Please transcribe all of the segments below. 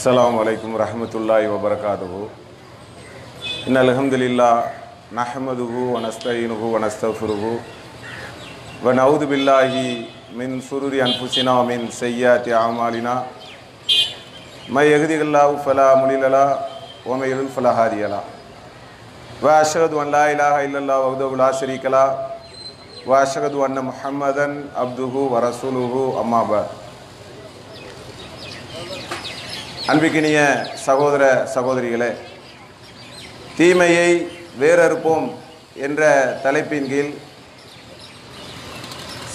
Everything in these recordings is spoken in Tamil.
السلام عليكم ورحمة الله وبركاته إن الحمد لله نحمده ونستعينه ونستغفره ونعوذ بالله من شرور أنفسنا ومن سيئات أعمالنا ما يهده الله فلا مضل له ومن يضلل فلا هادي له وأشهد أن لا إله إلا الله وحده لا شريك له وأشهد أن محمدا عبده ورسوله أما بعد அன்பிக்கினிய சகோதர சகோதரிகளே தீமையை வேறறுப்போம் என்ற தலைப்பின் கீழ்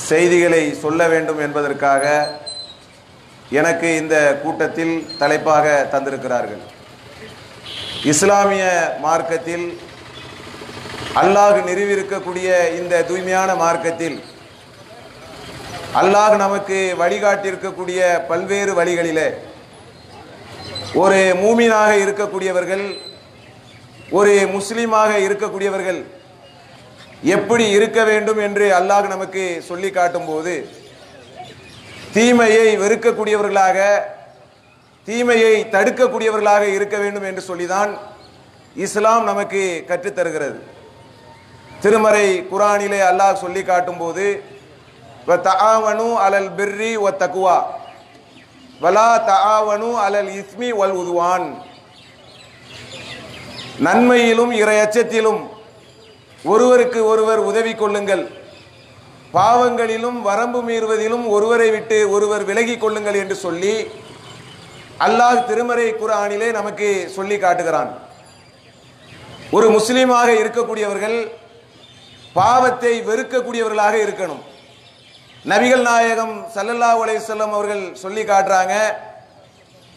செய்திகளை சொல்ல வேண்டும் என்பதற்காக எனக்கு இந்த கூட்டத்தில் தலைப்பாக தந்திருக்கிறார்கள். இஸ்லாமிய மார்க்கத்தில் அல்லாஹ் நிறுவியிருக்கக்கூடிய இந்த தூய்மையான மார்க்கத்தில் அல்லாஹ் நமக்கு வழிகாட்டியிருக்கக்கூடிய பல்வேறு வழிகளிலே ஒரு மூமினாக இருக்கக்கூடியவர்கள் ஒரு முஸ்லீமாக இருக்கக்கூடியவர்கள் எப்படி இருக்க வேண்டும் என்று அல்லாஹ் நமக்கு சொல்லி காட்டும்போது தீமையை வெறுக்கக்கூடியவர்களாக தீமையை தடுக்கக்கூடியவர்களாக இருக்க வேண்டும் என்று சொல்லிதான் இஸ்லாம் நமக்கு கற்றுத்தருகிறது. திருமறை குரானிலே அல்லாஹ் சொல்லி காட்டும்போது அலல் பிர்ரி ஒ தக்குவா வலா தஆவனு அலல் இஸ்மி வல் உதுவான். நன்மையிலும் இரையச்சத்திலும் ஒருவருக்கு ஒருவர் உதவி கொள்ளுங்கள். பாவங்களிலும் வரம்பு மீறுவதிலும் ஒருவரை விட்டு ஒருவர் விலகி கொள்ளுங்கள் என்று சொல்லி அல்லாஹ் திருமறை குரானிலே நமக்கு சொல்லி காட்டுகிறான். ஒரு முஸ்லீமாக இருக்கக்கூடியவர்கள் பாவத்தை வெறுக்கக்கூடியவர்களாக இருக்கணும். நபிகள் நாயகம் சல்லல்லா உலை செல்லம் அவர்கள் சொல்லி காட்டுறாங்க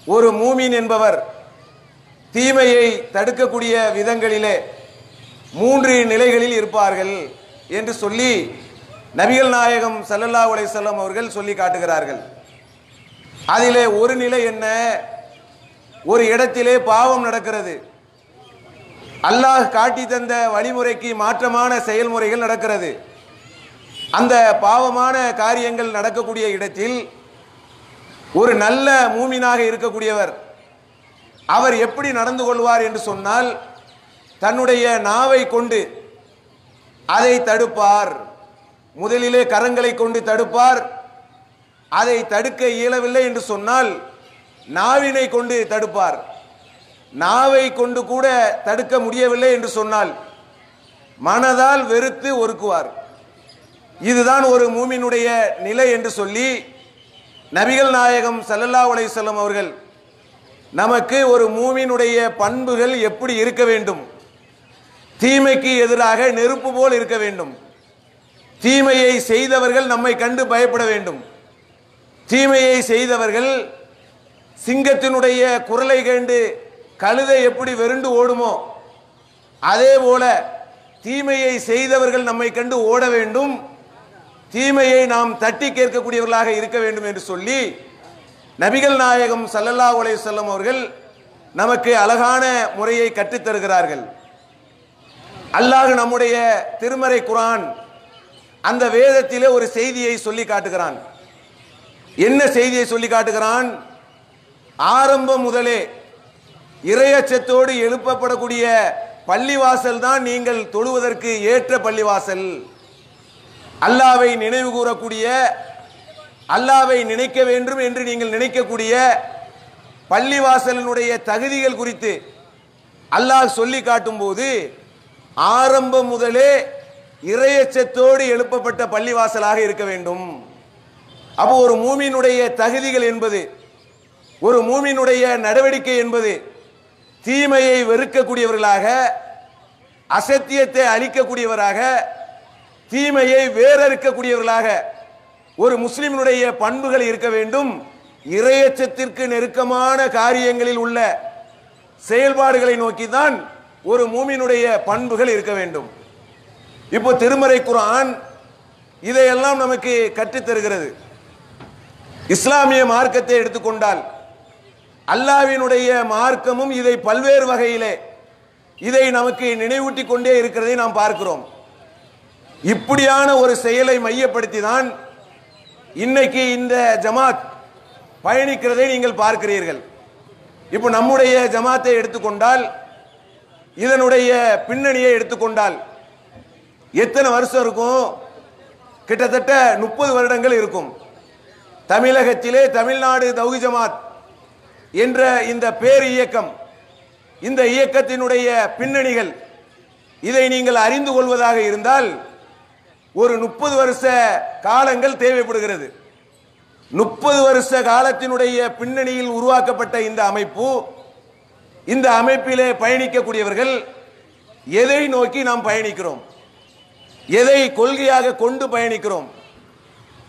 ஒரு மூமின் என்பவர் தீமையை தடுக்கக்கூடிய விதங்களிலே மூன்று நிலைகளில் இருப்பார்கள் என்று சொல்லி நபிகள் நாயகம் சல்லல்லா உலை செல்லம் அவர்கள் சொல்லி காட்டுகிறார்கள். அதிலே ஒரு நிலை என்ன? ஒரு இடத்திலே பாவம் நடக்கிறது. அல்லாஹ் காட்டி தந்த வழிமுறைக்கு மாற்றமான செயல்முறைகள் நடக்கிறது. அந்த பாவமான காரியங்கள் நடக்கக்கூடிய இடத்தில் ஒரு நல்ல மூமினாக இருக்கக்கூடியவர் அவர் எப்படி நடந்து கொள்வார் என்று சொன்னால் தன்னுடைய நாவை கொண்டு அதை தடுப்பார். முதலிலே கரங்களை கொண்டு தடுப்பார். அதை தடுக்க இயலவில்லை என்று சொன்னால் நாவினை கொண்டு தடுப்பார். நாவை கொண்டு கூட தடுக்க முடியவில்லை என்று சொன்னால் மனதால் வெறுத்து ஒருக்குவார் இதுதான் ஒரு மூமினுடைய நிலை என்று சொல்லி நபிகள் நாயகம் சல்லல்லா செல்லும் அவர்கள் நமக்கு ஒரு மூமினுடைய பண்புகள் எப்படி இருக்க வேண்டும்? தீமைக்கு எதிராக நெருப்பு போல் இருக்க வேண்டும். தீமையை செய்தவர்கள் நம்மை கண்டு பயப்பட வேண்டும். தீமையை செய்தவர்கள் சிங்கத்தினுடைய குரலை கண்டு கழுதை எப்படி வெருண்டு ஓடுமோ அதே போல தீமையை செய்தவர்கள் நம்மை கண்டு ஓட வேண்டும். தீமையை நாம் தட்டி கேட்கக்கூடியவர்களாக இருக்க வேண்டும் என்று சொல்லி நபிகள் நாயகம் சல்லல்லா செல்லம் அவர்கள் நமக்கு அழகான முறையை கற்றுத்தருகிறார்கள் அல்லாஹ் நம்முடைய திருமறை குரான் அந்த வேதத்திலே ஒரு செய்தியை சொல்லி காட்டுகிறான். என்ன செய்தியை சொல்லி காட்டுகிறான்? ஆரம்பம் முதலே இரையச்சத்தோடு எழுப்பப்படக்கூடிய பள்ளிவாசல் தான் நீங்கள் தொழுவதற்கு ஏற்ற பள்ளிவாசல். அல்லாவை நினைவு கூறக்கூடிய அல்லாவை நினைக்க வேண்டும் என்று நீங்கள் நினைக்கக்கூடிய பள்ளிவாசலினுடைய தகுதிகள் குறித்து அல்லாஹ் சொல்லி காட்டும்போது ஆரம்பம் முதலே இறையச்சத்தோடு எழுப்பப்பட்ட பள்ளிவாசலாக இருக்க வேண்டும். அப்போ ஒரு மூமியினுடைய தகுதிகள் என்பது ஒரு மூமியினுடைய நடவடிக்கை என்பது தீமையை வெறுக்கக்கூடியவர்களாக அசத்தியத்தை அழிக்கக்கூடியவராக தீமையை வேறறுக்கக்கூடியவர்களாக ஒரு முஸ்லிமினுடைய பண்புகள் இருக்க வேண்டும். இரையச்சத்திற்கு நெருக்கமான காரியங்களில் உள்ள செயல்பாடுகளை நோக்கி தான் ஒரு மூமினுடைய பண்புகள் இருக்க வேண்டும். இப்போ திருமறை குரான் இதையெல்லாம் நமக்கு கற்றுத்தருகிறது. இஸ்லாமிய மார்க்கத்தை எடுத்துக்கொண்டால் அல்லாவினுடைய மார்க்கமும் இதை பல்வேறு வகையிலே இதை நமக்கு நினைவூட்டி கொண்டே இருக்கிறதை நாம் பார்க்கிறோம். இப்படியான ஒரு செயலை மையப்படுத்தி தான் இன்னைக்கு இந்த ஜமாத் பயணிக்கிறதை நீங்கள் பார்க்கிறீர்கள். இப்போ நம்முடைய ஜமாத்தை எடுத்துக்கொண்டால் இதனுடைய பின்னணியை எடுத்துக்கொண்டால் எத்தனை வருஷம் இருக்கும்? கிட்டத்தட்ட முப்பது வருடங்கள் இருக்கும். தமிழகத்திலே தமிழ்நாடு தௌகி ஜமாத் என்ற இந்த பேர் இயக்கம் இந்த இயக்கத்தினுடைய பின்னணிகள் இதை நீங்கள் அறிந்து கொள்வதாக இருந்தால் ஒரு முப்பது வருஷ காலங்கள் தேவைப்படுகிறது. முப்பது வருஷ காலத்தினுடைய பின்னணியில் உருவாக்கப்பட்ட இந்த அமைப்பு இந்த அமைப்பிலே பயணிக்கக்கூடியவர்கள் எதை நோக்கி நாம் பயணிக்கிறோம்? எதை கொள்கையாக கொண்டு பயணிக்கிறோம்?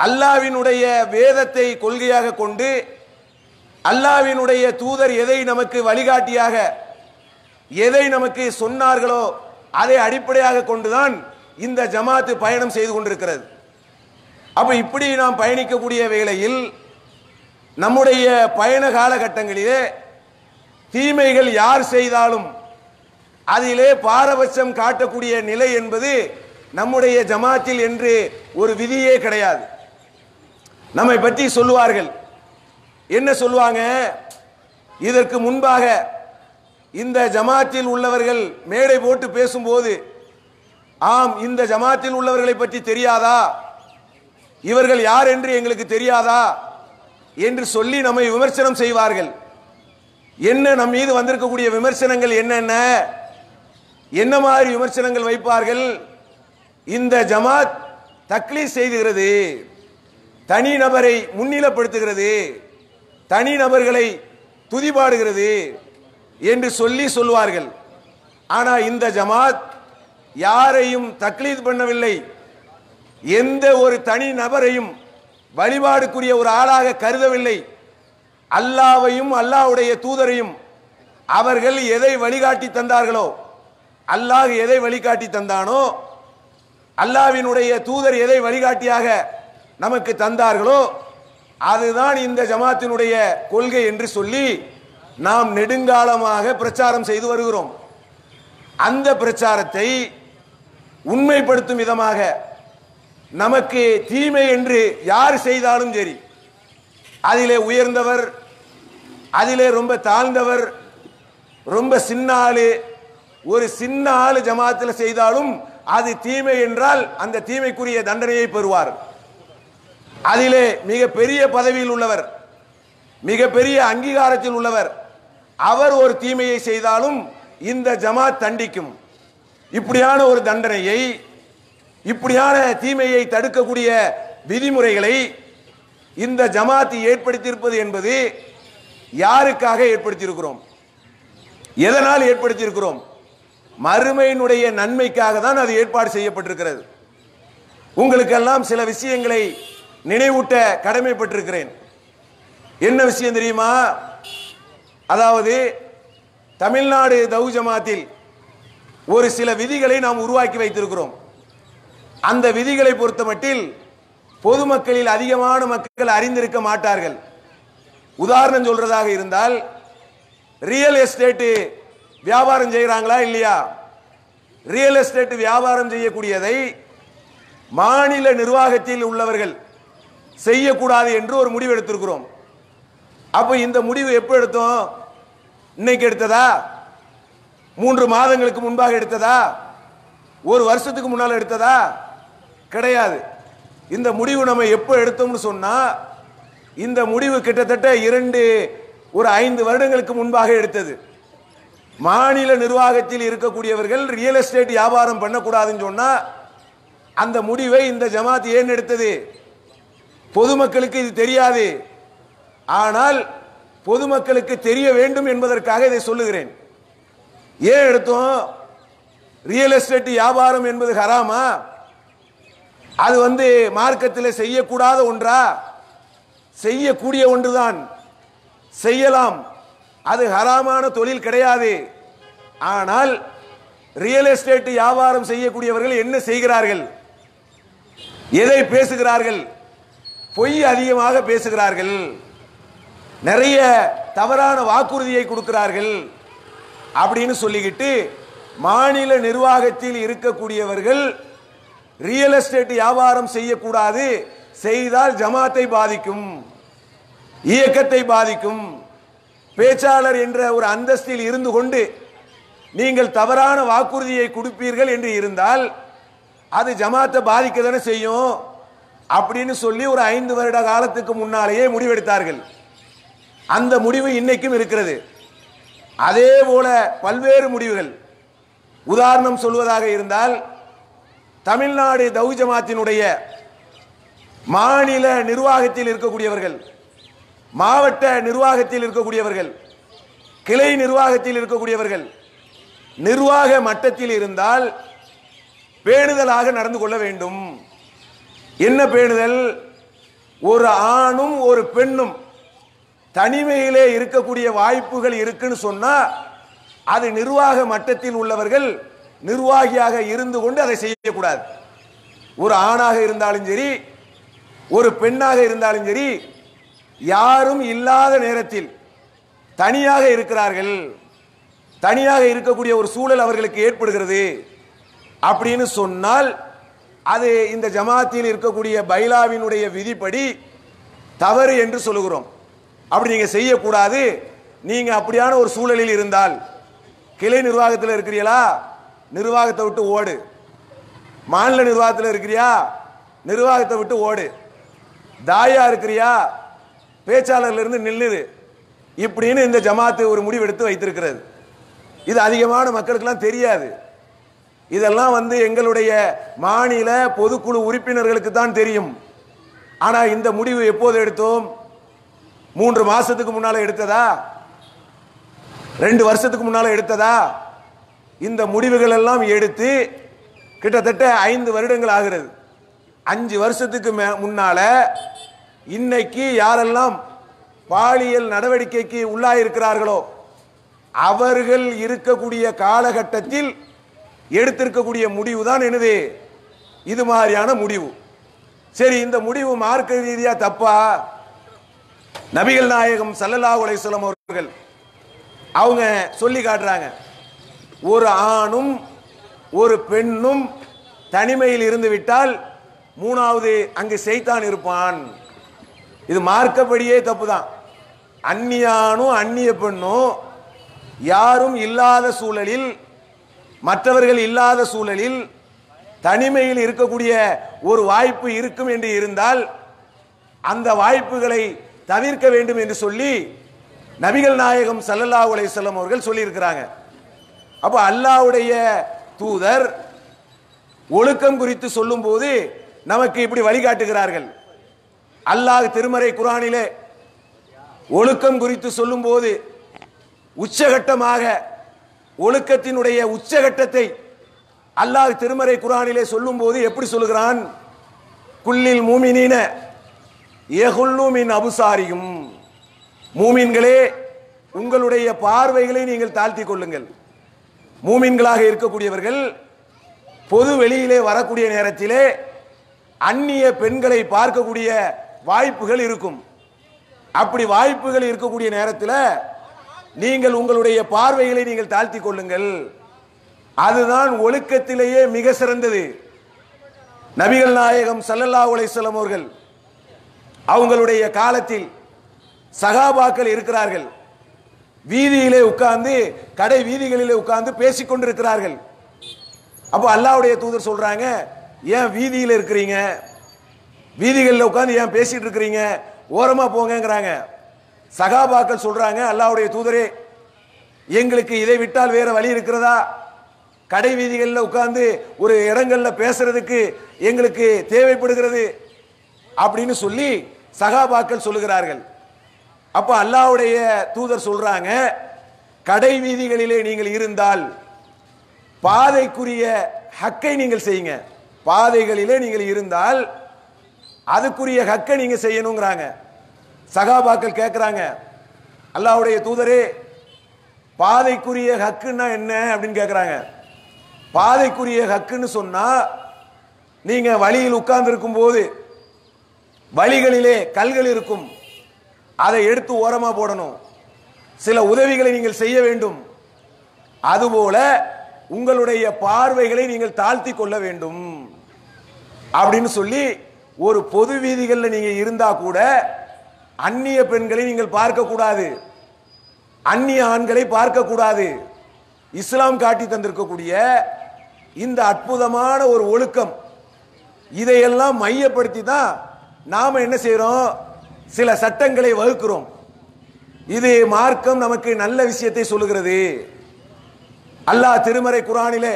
அல்லாவினுடைய வேதத்தை கொள்கையாக கொண்டு அல்லாவினுடைய தூதர் எதை நமக்கு வழிகாட்டியாக எதை நமக்கு சொன்னார்களோ அதை அடிப்படையாக கொண்டுதான் இந்த ஜமாத்து பயணம் செய்து கொண்டிருக்கிறது. அப்போ இப்படி நாம் பயணிக்கக்கூடிய வேளையில் நம்முடைய பயண காலகட்டங்களிலே தீமைகள் யார் செய்தாலும் அதிலே பாரபட்சம் காட்டக்கூடிய நிலை என்பது நம்முடைய ஜமாத்தில் என்று ஒரு விதியே கிடையாது. நம்மை பற்றி சொல்லுவார்கள். என்ன சொல்லுவாங்க? இதற்கு முன்பாக இந்த ஜமாத்தில் உள்ளவர்கள் மேடை போட்டு பேசும்போது ஆம் இந்த ஜமாத்தில் உள்ளவர்களை பற்றி தெரியாதா? இவர்கள் யார் என்று எங்களுக்கு தெரியாதா? என்று சொல்லி நம்மை விமர்சனம் செய்வார்கள். என்ன நம் மீது வந்திருக்கக்கூடிய விமர்சனங்கள் என்னென்ன? என்ன மாதிரி விமர்சனங்கள் வைப்பார்கள்? இந்த ஜமாத் தக்லீஸ் செய்துகிறது தனி நபரை முன்னிலப்படுத்துகிறது தனி நபர்களை துதிபாடுகிறது என்று சொல்லி சொல்வார்கள். ஆனால் இந்த ஜமாத் யாரையும் தக்லீத் பண்ணவில்லை. எந்த ஒரு தனி நபரையும் வழிபாடுக்குரிய ஒரு ஆளாக கருதவில்லை. அல்லாவையும் அல்லாஹ்வுடைய தூதரையும் அவர்கள் எதை வழிகாட்டி தந்தார்களோ அல்லாஹ் எதை வழிகாட்டி தந்தானோ அல்லாவினுடைய தூதர் எதை வழிகாட்டியாக நமக்கு தந்தார்களோ அதுதான் இந்த ஜமாத்தினுடைய கொள்கை என்று சொல்லி நாம் நெடுங்காலமாக பிரச்சாரம் செய்து வருகிறோம். அந்த பிரச்சாரத்தை உண்மைப்படுத்தும் விதமாக நமக்கு தீமை என்று யார் செய்தாலும் சரி அதிலே உயர்ந்தவர் அதிலே ரொம்ப தாழ்ந்தவர் ரொம்ப சின்ன ஆளு ஒரு சின்ன ஆளு ஜமாத்தில் செய்தாலும் அது தீமை என்றால் அந்த தீமைக்குரிய தண்டனையை பெறுவார். அதிலே மிக பெரிய பதவியில் உள்ளவர் மிக பெரிய அங்கீகாரத்தில் உள்ளவர் அவர் ஒரு தீமையை செய்தாலும் இந்த ஜமாத் தண்டிக்கும். இப்படியான ஒரு தண்டனையை இப்படியான தீமையை தடுக்கக்கூடிய விதிமுறைகளை இந்த ஜமாத்தி ஏற்படுத்தியிருப்பது என்பது யாருக்காக ஏற்படுத்தியிருக்கிறோம்? எதனால் ஏற்படுத்தியிருக்கிறோம்? மறுமையினுடைய நன்மைக்காக தான் அது ஏற்பாடு செய்யப்பட்டிருக்கிறது. உங்களுக்கெல்லாம் சில விஷயங்களை நினைவூட்ட கடமைப்பட்டிருக்கிறேன். என்ன விஷயம் தெரியுமா? அதாவது தமிழ்நாடு தௌ ஜமாத்தில் ஒரு சில விதிகளை நாம் உருவாக்கி வைத்திருக்கிறோம். அந்த விதிகளை பொறுத்தமட்டில் பொதுமக்களில் அதிகமான மக்கள் அறிந்திருக்க மாட்டார்கள். உதாரணம் சொல்றதாக இருந்தால் ரியல் எஸ்டேட்டு வியாபாரம் செய்கிறாங்களா இல்லையா? ரியல் எஸ்டேட் வியாபாரம் செய்யக்கூடியதை மாநில நிர்வாகத்தில் உள்ளவர்கள் செய்யக்கூடாது என்று ஒரு முடிவு எடுத்திருக்கிறோம். அப்போ இந்த முடிவு எப்போ எடுத்தோம்? இன்னைக்கு எடுத்ததா? மூன்று மாதங்களுக்கு முன்பாக எடுத்ததா? ஒரு வருஷத்துக்கு முன்னால் எடுத்ததா? கிடையாது. இந்த முடிவு நம்ம எப்போ எடுத்தோம்னு சொன்னால் இந்த முடிவு கிட்டத்தட்ட இரண்டு ஒரு ஐந்து வருடங்களுக்கு முன்பாக எடுத்தது. மாநில நிர்வாகத்தில் இருக்கக்கூடியவர்கள் ரியல் எஸ்டேட் வியாபாரம் பண்ணக்கூடாதுன்னு சொன்னால் அந்த முடிவை இந்த ஜமாத் ஏன் எடுத்தது? பொதுமக்களுக்கு இது தெரியாது. ஆனால் பொதுமக்களுக்கு தெரிய வேண்டும் என்பதற்காக இதை சொல்லுகிறேன். ஏன் எடுத்தோம்? ரியல் எஸ்டேட் வியாபாரம் என்பது ஹராமா? அது வந்து மார்க்கத்தில் செய்யக்கூடாத ஒன்றா? செய்யக்கூடிய ஒன்றுதான். செய்யலாம். அது ஹராமான தொழில் கிடையாது. ஆனால் ரியல் எஸ்டேட் வியாபாரம் செய்யக்கூடியவர்கள் என்ன செய்கிறார்கள்? எதை பேசுகிறார்கள்? பொய் அதிகமாக பேசுகிறார்கள். நிறைய தவறான வாக்குறுதியை கொடுக்கிறார்கள். அப்படின்னு சொல்லிக்கிட்டு மாநில நிர்வாகத்தில் இருக்கக்கூடியவர்கள் ரியல் எஸ்டேட் வியாபாரம் செய்யக்கூடாது செய்தால் ஜமாத்தை பாதிக்கும் இயக்கத்தை பாதிக்கும். பேச்சாளர் என்ற ஒரு அந்தஸ்தில் இருந்து கொண்டு நீங்கள் தவறான வாக்குறுதியை கொடுப்பீர்கள் என்று இருந்தால் அது ஜமாத்தை பாதிக்க தானே செய்யும் அப்படின்னு சொல்லி ஒரு ஐந்து வருட காலத்துக்கு முன்னாலேயே முடிவெடுத்தார்கள். அந்த முடிவு இன்னைக்கும் இருக்கிறது. அதே போல பல்வேறு முடிவுகள். உதாரணம் சொல்வதாக இருந்தால் தமிழ்நாடு தௌஜமாத்தினுடைய மாநில நிர்வாகத்தில் இருக்கக்கூடியவர்கள் மாவட்ட நிர்வாகத்தில் இருக்கக்கூடியவர்கள் கிளை நிர்வாகத்தில் இருக்கக்கூடியவர்கள் நிர்வாக மட்டத்தில் இருந்தால் பேணுதலாக நடந்து கொள்ள வேண்டும். என்ன பேணுதல்? ஒரு ஆணும் ஒரு பெண்ணும் தனிமையிலே இருக்கக்கூடிய வாய்ப்புகள் இருக்குன்னு சொன்னா அது நிர்வாக மட்டத்தில் உள்ளவர்கள் நிர்வாகியாக இருந்து கொண்டு அதை செய்யக்கூடாது. ஒரு ஆணாக இருந்தாலும் சரி ஒரு பெண்ணாக இருந்தாலும் சரி யாரும் இல்லாத நேரத்தில் தனியாக இருக்கிறார்கள் தனியாக இருக்கக்கூடிய ஒரு சூழல் அவர்களுக்கு ஏற்படுகிறது அப்படின்னு சொன்னால் அது இந்த ஜமாத்தில் இருக்கக்கூடிய பைலாவினுடைய விதிப்படி தவறு என்று சொல்லுகிறோம். அப்படி நீங்க செய்யக்கூடாது. நீங்க அப்படியான ஒரு சூழலில் இருந்தால் கிளை நிர்வாகத்தில் இருக்கிறீங்களா நிர்வாகத்தை விட்டு ஓடு. மாநில நிர்வாகத்தில் இருக்கிறியா? நிர்வாகத்தை விட்டு ஓடு. தாயா இருக்கிறியா? பேச்சாளர்லேருந்து நில்லுது. இப்படின்னு இந்த ஜமாத்து ஒரு முடிவெடுத்து வைத்திருக்கிறது. இது அதிகமான மக்களுக்கெல்லாம் தெரியாது. இதெல்லாம் வந்து எங்களுடைய மாநில பொதுக்குழு உறுப்பினர்களுக்கு தான் தெரியும். ஆனால் இந்த முடிவு எப்போது எடுத்தோம்? மூன்று மாசத்துக்கு முன்னால எடுத்ததா? ரெண்டு வருஷத்துக்கு முன்னால எடுத்ததா? இந்த முடிவுகள் எல்லாம் எடுத்து கிட்டத்தட்ட ஐந்து வருடங்கள் ஆகிறது. அஞ்சு வருஷத்துக்கு மே- முன்னால இன்னைக்கு யாரெல்லாம் பாலியல் நடவடிக்கைக்கு உள்ளாயிருக்கிறார்களோ அவர்கள் இருக்கக்கூடிய காலகட்டத்தில் எடுத்திருக்கக்கூடிய முடிவு தான் என்னது? இது மாதிரியான முடிவு. சரி இந்த முடிவு மார்க்க ரீதியா தப்பா? நபிகள் நாயகம் சல்லல்லா உலைசுலம் அவர்கள் அவங்க சொல்லி காட்டுறாங்க ஒரு ஆணும் ஒரு பெண்ணும் தனிமையில் இருந்து விட்டால் மூணாவது அங்கு செய்தான் இருப்பான். இது மார்க்கப்படியே தப்பு தான் அந்நியானும் அந்நிய பெண்ணும் யாரும் இல்லாத சூழலில் மற்றவர்கள் இல்லாத சூழலில் தனிமையில் இருக்கக்கூடிய ஒரு வாய்ப்பு இருக்கும் என்று இருந்தால் அந்த வாய்ப்புகளை தவிர்க்க வேண்டும் என்று சொல்லி நபிகள் நாயகம் சல்லல்லா உலை செல்லம் அவர்கள் சொல்லியிருக்கிறாங்க. அப்போ அல்லாஹ்வுடைய தூதர் ஒழுக்கம் குறித்து சொல்லும்போது நமக்கு இப்படி வழிகாட்டுகிறார்கள். அல்லாஹ் திருமறை குரானிலே ஒழுக்கம் குறித்து சொல்லும்போது உச்சகட்டமாக ஒழுக்கத்தினுடைய உச்சகட்டத்தை அல்லாஹ் திருமறை குரானிலே சொல்லும்போது எப்படி சொல்லுகிறான்? குல்லில் மூமினீன எகுல்லு மின் அபுசாரியும். மூமின்களே உங்களுடைய பார்வைகளை நீங்கள் தாழ்த்தி கொள்ளுங்கள். மூமின்களாக இருக்கக்கூடியவர்கள் பொது வெளியிலே வரக்கூடிய நேரத்திலே அந்நிய பெண்களை பார்க்கக்கூடிய வாய்ப்புகள் இருக்கும். அப்படி வாய்ப்புகள் இருக்கக்கூடிய நேரத்தில் நீங்கள் உங்களுடைய பார்வைகளை நீங்கள் தாழ்த்தி கொள்ளுங்கள். அதுதான் ஒழுக்கத்திலேயே மிக சிறந்தது. நபிகள் நாயகம் சல்லல்லா உலை வஸல்லம் அவர்கள் அவங்களுடைய காலத்தில் சகாபாக்கள் இருக்கிறார்கள். வீதியிலே உட்கார்ந்து கடை வீதிகளிலே உட்கார்ந்து பேசிக் கொண்டிருக்கிறார்கள். அப்போ அல்லாவுடைய தூதர் சொல்றாங்க ஏன் வீதியில் இருக்கிறீங்க? வீதிகளில் உட்காந்து ஏன் பேசிட்டு இருக்கிறீங்க? ஓரமா போங்கிறாங்க சகாபாக்கள் சொல்றாங்க அல்லாவுடைய தூதரே எங்களுக்கு இதை விட்டால் வேற வழி இருக்கிறதா? கடை வீதிகளில் உட்கார்ந்து ஒரு இடங்களில் பேசுறதுக்கு எங்களுக்கு தேவைப்படுகிறது. அப்படின்னு சொல்லி சகாபாக்கள் சொல்லுகிறார்கள். அப்போ அல்லாவுடைய தூதர் சொல்றாங்க கடை வீதிகளிலே நீங்கள் இருந்தால் பாதைக்குரிய ஹக்கை நீங்கள் செய்யுங்க. பாதைகளிலே நீங்கள் இருந்தால் அதுக்குரிய ஹக்கை நீங்க செய்யணுங்கிறாங்க. சகாபாக்கள் கேட்குறாங்க அல்லாவுடைய தூதரே பாதைக்குரிய ஹக்குன்னா என்ன? அப்படின்னு கேட்குறாங்க பாதைக்குரிய ஹக்குன்னு சொன்னா நீங்க வழியில் உட்கார்ந்து இருக்கும்போது வழிகளிலே கல்கள் இருக்கும். அதை எடுத்து ஓரமாக போடணும். சில உதவிகளை நீங்கள் செய்ய வேண்டும். அதுபோல உங்களுடைய பார்வைகளை நீங்கள் தாழ்த்தி கொள்ள வேண்டும். அப்படின்னு சொல்லி ஒரு பொது வீதிகளில் நீங்கள் இருந்தால் கூட அந்நிய பெண்களை நீங்கள் பார்க்கக்கூடாது அந்நிய ஆண்களை பார்க்கக்கூடாது இஸ்லாம் காட்டி தந்திருக்கக்கூடிய இந்த அற்புதமான ஒரு ஒழுக்கம் இதையெல்லாம் மையப்படுத்தி தான் நாம் என்ன செய்கிறோம் சில சட்டங்களை வகுக்கிறோம். இது மார்க்கம் நமக்கு நல்ல விஷயத்தை சொல்லுகிறது. அல்லாஹ் திருமறை குரானிலே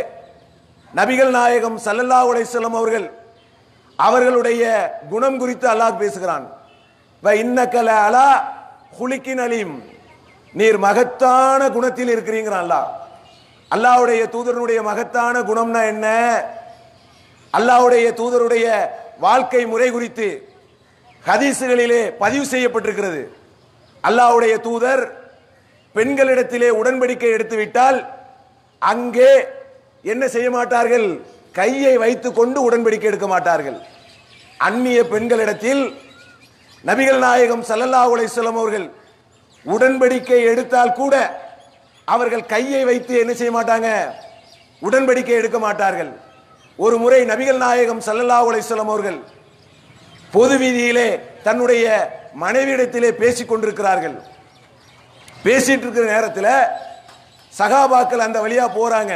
நபிகள் நாயகம் சல்லல்லா அலைஹி அவர்கள் அவர்களுடைய குணம் குறித்து அல்லாஹ் பேசுகிறான். வ அலா குலிக்கின் அலீம். நீர் மகத்தான குணத்தில் இருக்கிறீங்கிறான் அல்லாஹ். அல்லாஹ்வுடைய தூதரனுடைய மகத்தான குணம்னா என்ன? அல்லாஹ்வுடைய தூதருடைய வாழ்க்கை முறை குறித்து. ஹதீசுகளிலே பதிவு செய்யப்பட்டிருக்கிறது. அல்லாவுடைய தூதர் பெண்களிடத்திலே உடன்படிக்கை எடுத்துவிட்டால் அங்கே என்ன செய்ய மாட்டார்கள்? கையை வைத்துக் கொண்டு உடன்படிக்கை எடுக்க மாட்டார்கள். அந்நிய பெண்களிடத்தில் நபிகள் நாயகம் சல்லல்லா உலைசலம் அவர்கள் உடன்படிக்கை எடுத்தால் கூட அவர்கள் கையை வைத்து என்ன செய்ய மாட்டாங்க? உடன்படிக்கை எடுக்க மாட்டார்கள். ஒரு முறை நபிகள் நாயகம் சல்லல்லா உலைசலம் அவர்கள் பொது வீதியிலே தன்னுடைய மனைவியிடத்திலே பேசிக் கொண்டிருக்கிறார்கள். பேசிட்டு இருக்கிற நேரத்தில் சகாபாக்கள் அந்த வழியாக போறாங்க.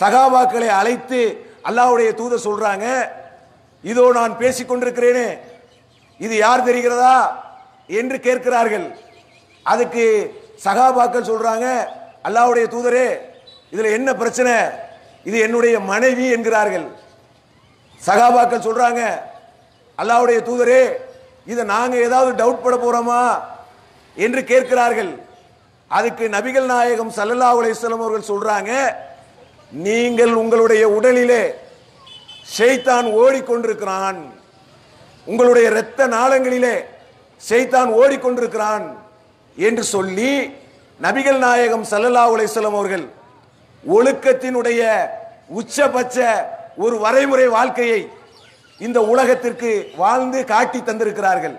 சகாபாக்களை அழைத்து அல்லாவுடைய தூதர் சொல்றாங்க இதோ நான் பேசிக் கொண்டிருக்கிறேனே இது யார் தெரிகிறதா? என்று கேட்கிறார்கள். அதுக்கு சகாபாக்கள் சொல்றாங்க அல்லாஹ்வுடைய தூதரே இதில் என்ன பிரச்சனை? இது என்னுடைய மனைவி என்கிறார்கள். சகாபாக்கள் சொல்றாங்க அல்லாவுடைய தூதரே இதை நாங்கள் ஏதாவது டவுட் பட போறோமா என்று கேட்கிறார்கள். அதுக்கு நபிகள் நாயகம் சல்லல்லா அலிஸ்லம் அவர்கள் சொல்றாங்க நீங்கள் உங்களுடைய உடலிலே செய்தான் ஓடிக்கொண்டிருக்கிறான். உங்களுடைய இரத்த நாளங்களிலே செய்தான் ஓடிக்கொண்டிருக்கிறான். என்று சொல்லி நபிகள் நாயகம் சல்லல்லா அலிஸ்லம் அவர்கள் ஒழுக்கத்தினுடைய உச்சபட்ச ஒரு வரைமுறை வாழ்க்கையை இந்த உலகத்திற்கு வாழ்ந்து காட்டி தந்திருக்கிறார்கள்.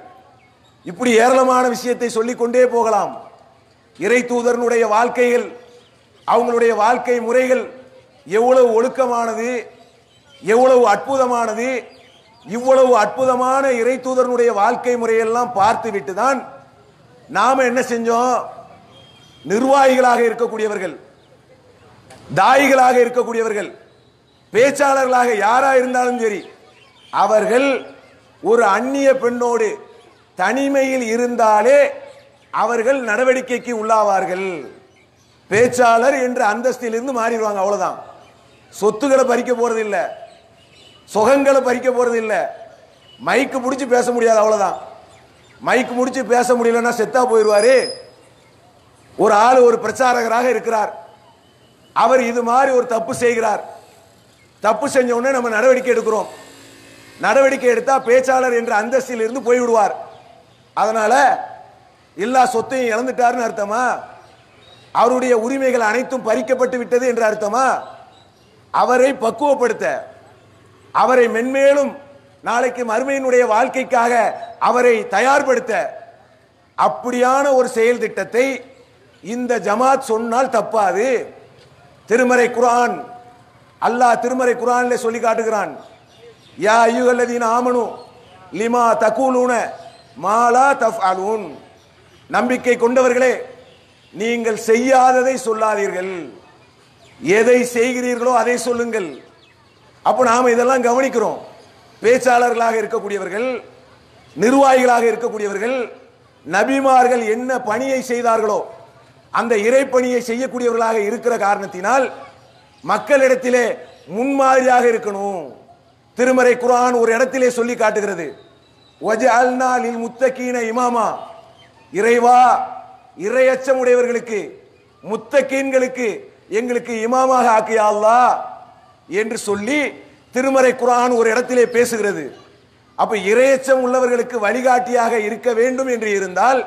இப்படி ஏராளமான விஷயத்தை சொல்லிக் கொண்டே போகலாம். இறை தூதரனுடைய வாழ்க்கைகள் அவங்களுடைய வாழ்க்கை முறைகள் எவ்வளவு ஒழுக்கமானது எவ்வளவு அற்புதமானது இவ்வளவு அற்புதமான இறை தூதரனுடைய வாழ்க்கை முறையெல்லாம் பார்த்து விட்டு தான் நாம என்ன செஞ்சோம்? நிர்வாகிகளாக இருக்கக்கூடியவர்கள் தாயிகளாக இருக்கக்கூடியவர்கள் பேச்சாளர்களாக யாரா இருந்தாலும் சரி அவர்கள் ஒரு அந்நிய பெண்ணோடு தனிமையில் இருந்தாலே அவர்கள் நடவடிக்கைக்கு உள்ளாவார்கள். பேச்சாளர் என்ற அந்தஸ்திலிருந்து மாறிடுவாங்க அவ்வளவுதான். சொத்துக்களை பறிக்க போறது சுகங்களை பறிக்க போகிறது இல்லை மைக்கு முடிச்சு பேச முடியாது அவ்வளவுதான். மைக்கு முடிச்சு பேச முடியலன்னா செத்தா போயிடுவாரு. ஒரு ஆள் ஒரு பிரச்சாரகராக இருக்கிறார். அவர் இது மாதிரி ஒரு தப்பு செய்கிறார். தப்பு செஞ்ச உடனே நம்ம நடவடிக்கை எடுக்கிறோம். நடவடிக்கை எடுத்தால் பேச்சாளர் என்ற அந்தஸ்தில் இருந்து போய்விடுவார். அதனால எல்லா சொத்தையும் இழந்துட்டாருன்னு அர்த்தமா? அவருடைய உரிமைகள் அனைத்தும் பறிக்கப்பட்டு விட்டது என்று அர்த்தமா? அவரை பக்குவப்படுத்த அவரை மென்மேலும் நாளைக்கு மறுமையினுடைய வாழ்க்கைக்காக அவரை தயார்படுத்த அப்படியான ஒரு செயல் திட்டத்தை இந்த ஜமாத் சொன்னால் தப்பாது. திருமறை குரான் அல்லாஹ் திருமறை குரான்ல சொல்லி காட்டுகிறான். யா ஐயுகல்லதீன் ஆமனு லிமா தகூலூன மாலா தஃஅலூன் நம்பிக்கை கொண்டவர்களே நீங்கள் செய்யாததை சொல்லாதீர்கள். எதை செய்கிறீர்களோ அதை சொல்லுங்கள். அப்போ நாம் இதெல்லாம் கவனிக்கிறோம். பேச்சாளர்களாக இருக்கக்கூடியவர்கள் நிர்வாகிகளாக இருக்கக்கூடியவர்கள் நபிமார்கள் என்ன பணியை செய்தார்களோ அந்த இறைப்பணியை செய்யக்கூடியவர்களாக இருக்கிற காரணத்தினால் மக்களிடத்திலே முன்மாதிரியாக இருக்கணும். திருமறை குரான் ஒரு இடத்திலே சொல்லி காட்டுகிறது. முத்தகீன இமாமா. இறைவா இறையச்சம் உடையவர்களுக்கு முத்தகீன்களுக்கு எங்களுக்கு இமாமாக ஆக்கியா அல்லாஹ். என்று சொல்லி திருமறை குரான் ஒரு இடத்திலே பேசுகிறது. அப்ப இறையச்சம் உள்ளவர்களுக்கு வழிகாட்டியாக இருக்க வேண்டும் என்று இருந்தால்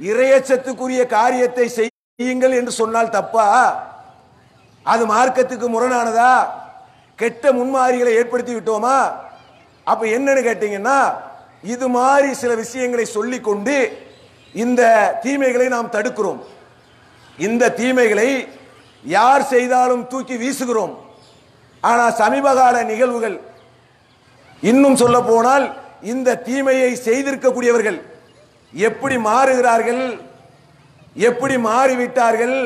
இறையச்சத்துக்குரிய காரியத்தை செய்யுங்கள் என்று சொன்னால் தப்பா? அது மார்க்கத்துக்கு முரணானதா? கெட்ட முன்மாதிரிகளை ஏற்படுத்தி விட்டோமா அப்ப என்னன்னு கேட்டீங்கன்னா இது மாதிரி சில விஷயங்களை சொல்லி கொண்டு இந்த தீமைகளை நாம் தடுக்கிறோம். இந்த தீமைகளை யார் செய்தாலும் தூக்கி வீசுகிறோம். ஆனால் சமீபகால நிகழ்வுகள் இன்னும் சொல்ல போனால் இந்த தீமையை செய்திருக்கக்கூடியவர்கள் எப்படி மாறுகிறார்கள் எப்படி மாறிவிட்டார்கள்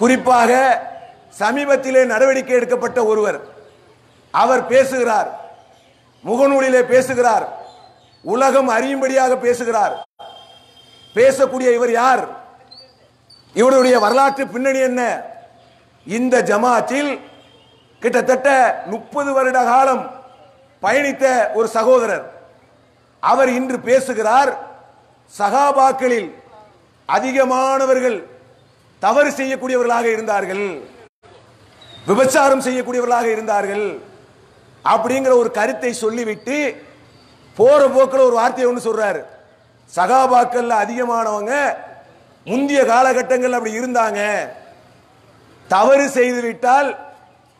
குறிப்பாக சமீபத்திலே நடவடிக்கை எடுக்கப்பட்ட ஒருவர். அவர் பேசுகிறார். முகநூலிலே பேசுகிறார். உலகம் அறியும்படியாக பேசுகிறார். பேசக்கூடிய இவர் யார்? இவருடைய வரலாற்று பின்னணி என்ன? இந்த ஜமாத்தில் கிட்டத்தட்ட முப்பது வருட காலம் பயணித்த ஒரு சகோதரர். அவர் இன்று பேசுகிறார் சகாபாக்களில் அதிகமானவர்கள் தவறு செய்யக்கூடியவர்களாக இருந்தார்கள். விபச்சாரம் செய்யக்கூடியவர்களாக இருந்தார்கள் அப்படிங்கிற ஒரு கருத்தை சொல்லிவிட்டு போற போக்கில் ஒரு வார்த்தையை ஒன்று சொல்றாரு. சகாபாக்கள்ல அதிகமானவங்க முந்தைய காலகட்டங்கள் அப்படி இருந்தாங்க. தவறு செய்து விட்டால்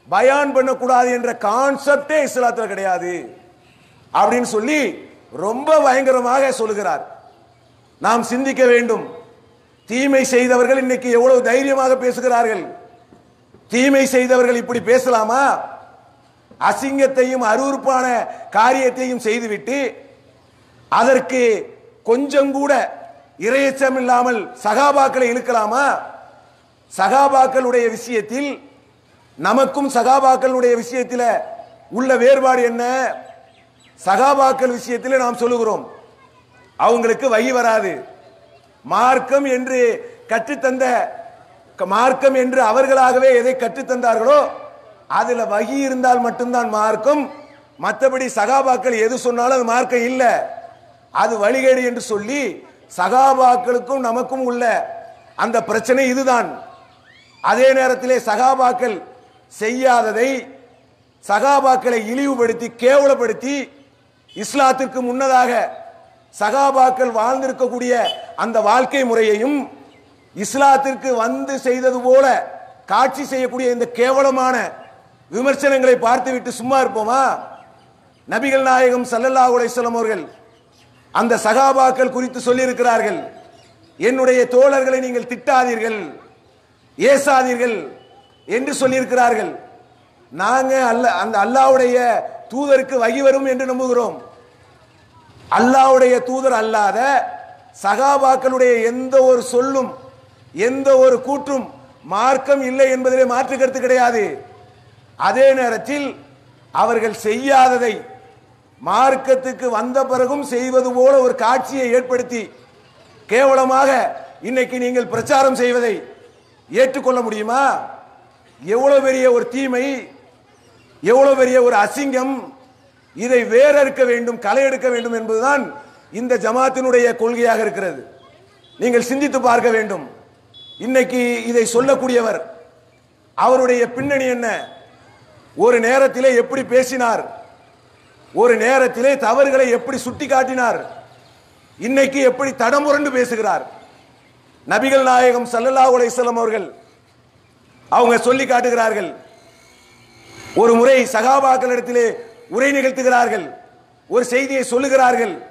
பயான் பண்ணக்கூடாது என்ற கான்செப்டே இஸ்லாத்தில் கிடையாது அப்படின்னு சொல்லி ரொம்ப பயங்கரமாக சொல்லுகிறார். நாம் சிந்திக்க வேண்டும். தீமை செய்தவர்கள் இன்னைக்கு எவ்வளவு தைரியமாக பேசுகிறார்கள். தீமை செய்தவர்கள் இப்படி பேசலாமா? அசிங்கத்தையும் அருவருப்பான காரியத்தையும் செய்துவிட்டு அதற்கு கொஞ்சம் கூட இரையச்சம் இல்லாமல் சகாபாக்களை இழுக்கலாமா? சகாபாக்களுடைய விஷயத்தில் நமக்கும் சகாபாக்களுடைய விஷயத்தில் உள்ள வேறுபாடு என்ன? சகாபாக்கள் விஷயத்தில் நாம் சொல்லுகிறோம் அவங்களுக்கு வகி வராது. மார்க்கம் என்று கற்றுத்தந்த மார்க்கம் என்று அவர்களாகவே எதை கற்றுத்தந்தார்களோ அதுல வகி இருந்தால் மட்டும்தான் மார்க்கம். மற்றபடி சகாபாக்கள் எது சொன்னாலும் அது மார்க்கம் இல்லை. அது வழிகேடு என்று சொல்லி சகாபாக்களுக்கும் நமக்கும் உள்ள அந்த பிரச்சனை இதுதான். அதே நேரத்திலே சகாபாக்கள் செய்யாததை சகாபாக்களை இழிவுபடுத்தி கேவலப்படுத்தி இஸ்லாத்திற்கு முன்னதாக சகாபாக்கள் வாழ்ந்திருக்கக்கூடிய அந்த வாழ்க்கை முறையையும் இஸ்லாத்திற்கு வந்து செய்தது போல காட்சி செய்யக்கூடிய இந்த கேவலமான விமர்சனங்களை பார்த்துவிட்டு சும்மா இருப்போமா? நபிகள் நாயகம் சல்லல்லா உலைசலம் அவர்கள் அந்த சகாபாக்கள் குறித்து சொல்லியிருக்கிறார்கள் என்னுடைய தோழர்களை நீங்கள் திட்டாதீர்கள் ஏசாதீர்கள் என்று சொல்லியிருக்கிறார்கள். நாங்க அல்ல அந்த அல்லாஹ்வுடைய தூதருக்கு வகி வரும் என்று நம்புகிறோம். அல்லாவுடைய தூதர் அல்லாத சகாபாக்களுடைய எந்த ஒரு சொல்லும் எந்த ஒரு கூற்றும் மார்க்கம் இல்லை என்பதிலே மாற்று கருத்து கிடையாது. அதே நேரத்தில் அவர்கள் செய்யாததை மார்க்கத்துக்கு வந்த பிறகும் செய்வது போல ஒரு காட்சியை ஏற்படுத்தி கேவலமாக இன்னைக்கு நீங்கள் பிரச்சாரம் செய்வதை ஏற்றுக்கொள்ள முடியுமா? எவ்வளவு பெரிய ஒரு தீமை எவ்வளவு பெரிய ஒரு அசிங்கம் இதை வேறறுக்க வேண்டும் களை எடுக்க வேண்டும் என்பதுதான் இந்த ஜமாத்தினுடைய கொள்கையாக இருக்கிறது. நீங்கள் சிந்தித்து பார்க்க வேண்டும். இன்னைக்கு இதை சொல்லக்கூடியவர் அவருடைய பின்னணி என்ன? ஒரு நேரத்திலே எப்படி பேசினார்? ஒரு நேரத்திலே தவறுகளை எப்படி சுட்டி காட்டினார் இன்னைக்கு எப்படி தடமுரண்டு பேசுகிறார்? நபிகள் நாயகம் சல்லல்லா உலைசலம் அவர்கள் அவங்க சொல்லி காட்டுகிறார்கள். ஒரு முறை சகாபாக்களிடத்திலே உரை நிகழ்த்துகிறார்கள். ஒரு செய்தியை சொல்லுகிறார்கள்.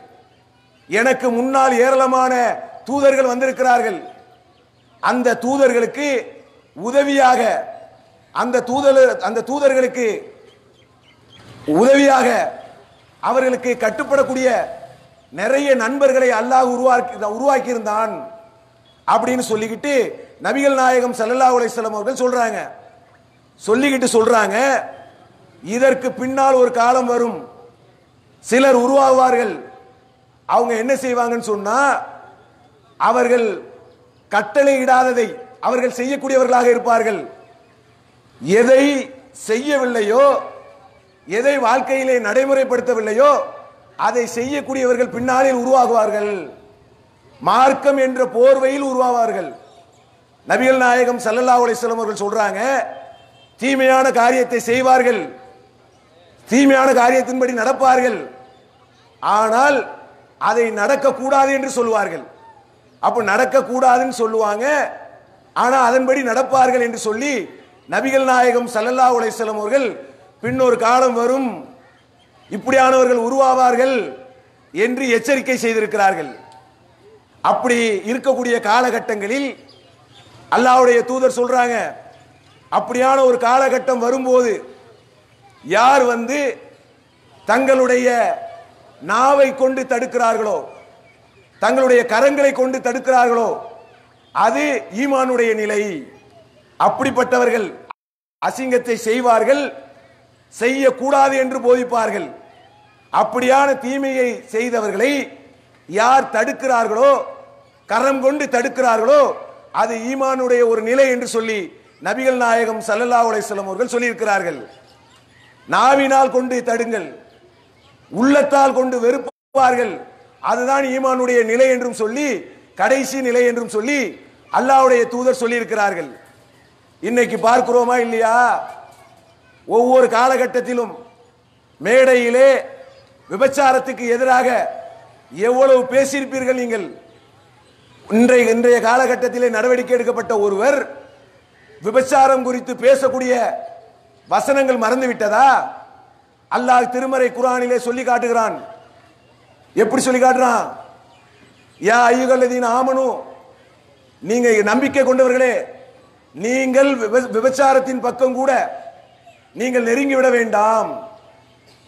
எனக்கு முன்னால் ஏராளமான தூதர்கள் வந்திருக்கிறார்கள். அந்த தூதர்களுக்கு உதவியாக அந்த தூதர் அந்த தூதர்களுக்கு உதவியாக அவர்களுக்கு கட்டுப்படக்கூடிய நிறைய நண்பர்களை அல்லாஹ் உருவாக்கி உருவாக்கியிருந்தான் அப்படின்னு சொல்லிக்கிட்டு நபிகள் நாயகம் சல்லல்லா அலைஹி அவர்கள் சொல்றாங்க. சொல்லிக்கிட்டு சொல்றாங்க. இதற்கு பின்னால் ஒரு காலம் வரும். சிலர் உருவாகுவார்கள் அவங்க என்ன செய்வாங்கன்னு சொன்னா அவர்கள் கட்டளை இடாததை அவர்கள் செய்யக்கூடியவர்களாக இருப்பார்கள். எதை செய்யவில்லையோ எதை வாழ்க்கையிலே நடைமுறைப்படுத்தவில்லையோ அதை செய்யக்கூடியவர்கள் பின்னாளில் உருவாகுவார்கள். மார்க்கம் என்ற போர்வையில் உருவாவார்கள். நபிகள் நாயகம் சல்லல்லா அலைஹி அவர்கள் சொல்றாங்க தீமையான காரியத்தை செய்வார்கள். தீமையான காரியத்தின்படி நடப்பார்கள். ஆனால் அதை நடக்கக்கூடாது என்று சொல்லுவார்கள். அப்போ நடக்கக்கூடாதுன்னு சொல்லுவாங்க. ஆனா அதன்படி நடப்பார்கள் என்று சொல்லி நபிகள் நாயகம் சல்லல்லா உலைசலம் அவர்கள் பின்னொரு காலம் வரும் இப்படியானவர்கள் உருவாவார்கள் என்று எச்சரிக்கை செய்திருக்கிறார்கள். அப்படி இருக்கக்கூடிய காலகட்டங்களில் அல்லாஹ்வுடைய தூதர் சொல்றாங்க அப்படியான ஒரு காலகட்டம் வரும்போது யார் வந்து தங்களுடைய நாவை கொண்டு தடுக்கிறார்களோ தங்களுடைய கரங்களை கொண்டு தடுக்கிறார்களோ அது ஈமானுடைய நிலை. அப்படிப்பட்டவர்கள் அசிங்கத்தை செய்வார்கள் செய்யக்கூடாது என்று போதிப்பார்கள். அப்படியான தீமையை செய்தவர்களை யார் தடுக்கிறார்களோ கரம் கொண்டு தடுக்கிறார்களோ அது ஈமானுடைய ஒரு நிலை என்று சொல்லி நபிகள் நாயகம் சல்லல்லா அலைஹி அவர்கள் சொல்லியிருக்கிறார்கள். நாவினால் கொண்டு தடுங்கள் உள்ளத்தால் கொண்டு வெறுப்பார்கள். அதுதான் ஈமானுடைய நிலை என்றும் சொல்லி கடைசி நிலை என்றும் சொல்லி அல்லாஹ்வுடைய தூதர் சொல்லியிருக்கிறார்கள். இன்னைக்கு பார்க்கிறோமா இல்லையா? ஒவ்வொரு காலகட்டத்திலும் மேடையிலே விபச்சாரத்துக்கு எதிராக எவ்வளவு பேசியிருப்பீர்கள் நீங்கள்? இன்றைய இன்றைய காலகட்டத்திலே நடவடிக்கை எடுக்கப்பட்ட ஒருவர் விபச்சாரம் குறித்து பேசக்கூடிய வசனங்கள் மறந்து விட்டதா அல்லாஹ் திருமறை குரானிலே சொல்லி காட்டுகிறான். எப்படி சொல்லி காட்டுறான்? யா ஐயுகல்லதீன் ஆமனு நீங்க நம்பிக்கை கொண்டவர்களே நீங்கள் விபச்சாரத்தின் பக்கம் கூட நீங்கள் நெருங்கி விட வேண்டாம்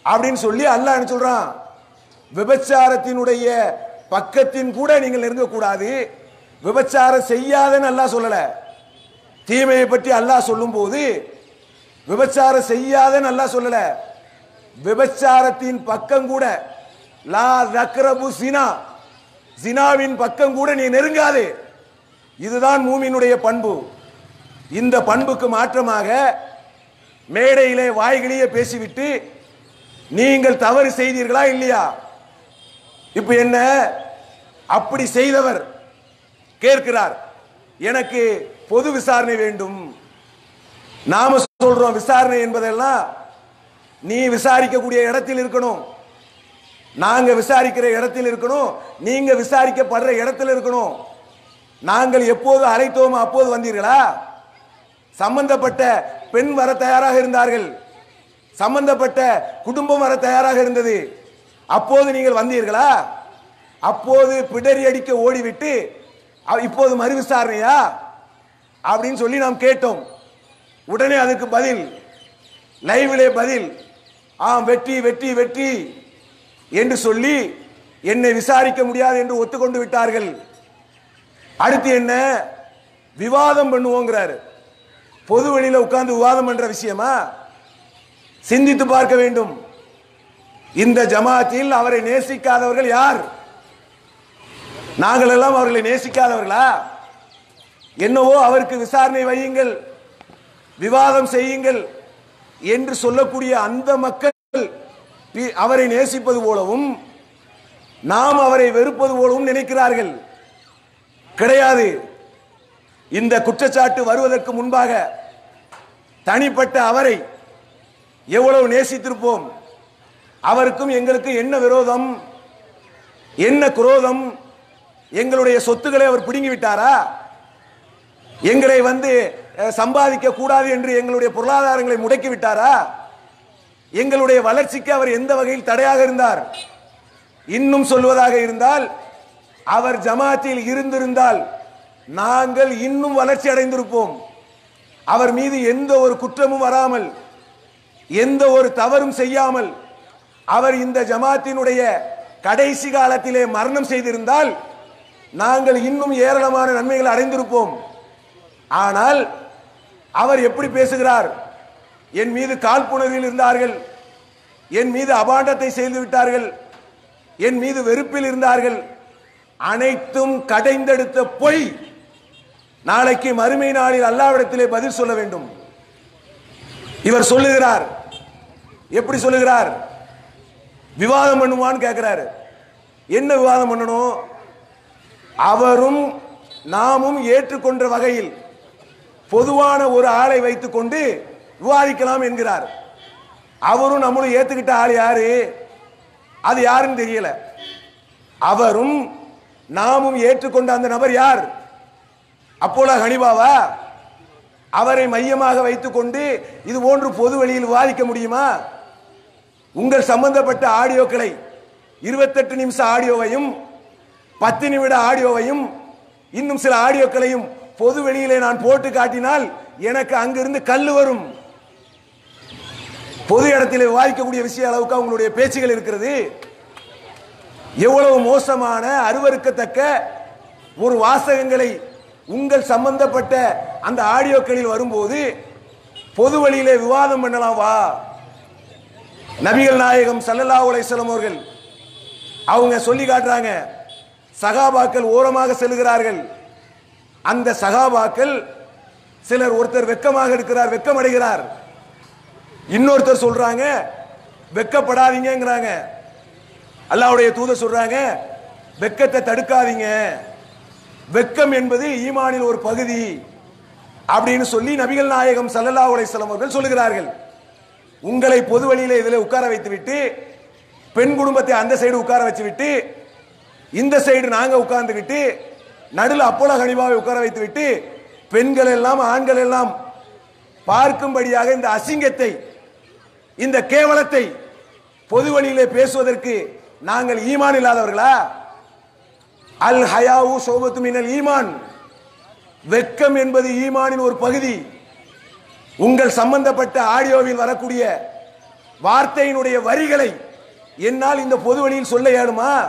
அப்படின்னு சொல்லி அல்லாஹ் என்ன சொல்றான்? விபச்சாரத்தினுடைய பக்கத்தின் கூட நீங்கள் நெருங்கக்கூடாது. விபச்சாரம் செய்யாதன்னு அல்லாஹ் சொல்லல. தீமையை பற்றி அல்லாஹ் சொல்லும்போது விபச்சாரம் செய்யாதன்னு அல்லாஹ் சொல்லல. விபச்சாரத்தின் பக்கம் கூட லா தக்ரபு சினா. சினாவின் பக்கம் கூட நீ நெருங்காதே. இதுதான் மூமினுடைய பண்பு. இந்த பண்புக்கு மாற்றமாக மேடையிலே வாய்களையே பேசிவிட்டு நீங்கள் தவறு செய்தீர்களா இல்லையா? இப்ப என்ன? அப்படி செய்தவர் கேட்கிறார் எனக்கு பொது விசாரணை வேண்டும். நாம சொல்றோம் விசாரணை என்பதெல்லாம் நீ விசாரிக்கக்கூடிய இடத்தில் இருக்கணும். நாங்க விசாரிக்கிற இடத்தில் இருக்கணும். நீங்க விசாரிக்கப்படுற இடத்தில் இருக்கணும். நாங்கள் எப்போது அழைத்தோமோ அப்போது வந்தீர்களா? சம்பந்தப்பட்ட பெண் வர தயாராக இருந்தார்கள். சம்பந்தப்பட்ட குடும்பம் வர தயாராக இருந்தது. அப்போது நீங்கள் வந்தீர்களா? அப்போது பிடரி அடிக்க ஓடிவிட்டு இப்போது மறு விசாரணையா? அப்படின்னு சொல்லி நாம் கேட்டோம். உடனே அதுக்கு பதில் லைவிலே பதில். ஆம் வெற்றி வெற்றி வெற்றி. என்று சொல்லி என்னை விசாரிக்க முடியாது என்று ஒத்துக்கொண்டு விட்டார்கள். அடுத்து என்ன? விவாதம் பண்ணுவோங்கிறாரு. பொது வழியில் உட்கார்ந்து விவாதம் பண்ற விஷயமா? சிந்தித்து பார்க்க வேண்டும். இந்த ஜமாத்தில் அவரை நேசிக்காதவர்கள் யார்? நாங்கள் எல்லாம் அவர்களை நேசிக்காதவர்களா? என்னவோ அவருக்கு விசாரணை வையுங்கள் விவாதம் செய்யுங்கள் என்று சொல்லக்கூடிய அந்த மக்கள் அவரை நேசிப்பது போலவும் நாம் அவரை வெறுப்பது போலவும் நினைக்கிறார்கள். கிடையாது. இந்த குற்றச்சாட்டு வருவதற்கு முன்பாக தனிப்பட்ட அவரை எவ்வளவு நேசித்திருப்போம்? அவருக்கும் எங்களுக்கு என்ன விரோதம்? என்ன குரோதம்? எங்களுடைய சொத்துக்களை அவர் பிடுங்கி விட்டாரா எங்களை வந்து சம்பாதிக்க கூடாது என்று எங்களுடைய பொருளாதாரங்களை முடக்கி விட்டாரா எங்களுடைய வளர்ச்சிக்கு அவர் எந்த வகையில் தடையாக இருந்தார்? இன்னும் சொல்வதாக இருந்தால் அவர் ஜமாத்தில் இருந்திருந்தால் நாங்கள் இன்னும் வளர்ச்சி அடைந்திருப்போம். அவர் மீது எந்த ஒரு குற்றமும் வராமல் எந்த ஒரு தவறும் செய்யாமல் அவர் இந்த ஜமாத்தினுடைய கடைசி காலத்திலே மரணம் செய்திருந்தால் நாங்கள் இன்னும் ஏராளமான நன்மைகளை அடைந்திருப்போம். ஆனால் அவர் எப்படி பேசுகிறார்? என் மீது காழ்ப்புணர்வில் இருந்தார்கள். என் மீது அபாண்டத்தை செய்து விட்டார்கள். என் மீது வெறுப்பில் இருந்தார்கள். அனைத்தும் கடைந்தெடுத்த பொய். நாளைக்கு மறுமை நாளில் அல்லாவிடத்திலே பதில் சொல்ல வேண்டும். இவர் சொல்லுகிறார். எப்படி சொல்லுகிறார்? விவாதம் பண்ணுவான்னு கேட்கிறாரு என்ன விவாதம் பண்ணணும்? அவரும் நாமும் ஏற்றுக்கொண்ட வகையில் பொதுவான ஒரு ஆளை வைத்துக்கொண்டு விவாதிக்கலாம் என்கிறார். அவரும் நம்மளும் ஏத்துக்கிட்ட ஆள் யாரு? அது யாருன்னு தெரியல. அவரும் நாமும் ஏற்றுக்கொண்ட அந்த நபர் யார்? அப்போலா ஹனிபாவா? அவரை மையமாக வைத்துக்கொண்டு இது போன்று பொது வெளியில் விவாதிக்க முடியுமா? உங்கள் சம்பந்தப்பட்ட ஆடியோக்களை இருபத்தெட்டு நிமிஷ ஆடியோவையும் பத்து நிமிட ஆடியோவையும் இன்னும் சில ஆடியோக்களையும் பொது வெளியிலே நான் போட்டு காட்டினால் எனக்கு அங்கிருந்து கல் வரும். பொது இடத்தில் விவாதிக்கக்கூடிய விஷய அளவுக்கு அவங்களுடைய பேச்சுகள் இருக்கிறது. எவ்வளவு மோசமான அருவருக்கத்தக்க ஒரு வாசகங்களை உங்கள் சம்பந்தப்பட்ட அந்த ஆடியோக்களில் வரும்போது பொது வழியிலே விவாதம் பண்ணலாம் வா. நபிகள் நாயகம் சல்லல்லா அலைஹி அவர்கள் அவங்க சொல்லி காட்டுறாங்க சகாபாக்கள் ஓரமாக செல்கிறார்கள். அந்த சகாபாக்கள் சிலர் ஒருத்தர் வெக்கமாக இருக்கிறார் வெக்கம் அடைகிறார் இன்னொருத்தர் சொல்றாங்க வெக்கப்படாதீங்கிறாங்க அல்லாவுடைய தூதர் சொல்றாங்க வெக்கத்தை தடுக்காதீங்க. வெக்கம் என்பது ஈமானில் ஒரு பகுதி அப்படின்னு சொல்லி நபிகள் நாயகம் சல்லல்லா உலைசலம் அவர்கள் சொல்லுகிறார்கள். உங்களை பொது வழியில இதில் உட்கார வைத்து விட்டு பெண் குடும்பத்தை அந்த சைடு உட்கார வச்சு விட்டு இந்த சைடு நாங்க உட்கார்ந்துக்கிட்டு நடுவில் அப்போல கனிவாவை உட்கார வைத்து விட்டு பெண்கள் எல்லாம் ஆண்கள் எல்லாம் பார்க்கும்படியாக இந்த அசிங்கத்தை இந்த கேவலத்தை பொது வழியிலே பேசுவதற்கு நாங்கள் ஈமான் இல்லாதவர்களா? அல் ஹயாவு சோபத்து மின்னல் ஈமான். வெக்கம் என்பது ஈமானின் ஒரு பகுதி. உங்கள் சம்பந்தப்பட்ட ஆடியோவில் வரக்கூடிய வார்த்தையினுடைய வரிகளை என்னால் இந்த பொது வழியில் சொல்ல இயலுமா?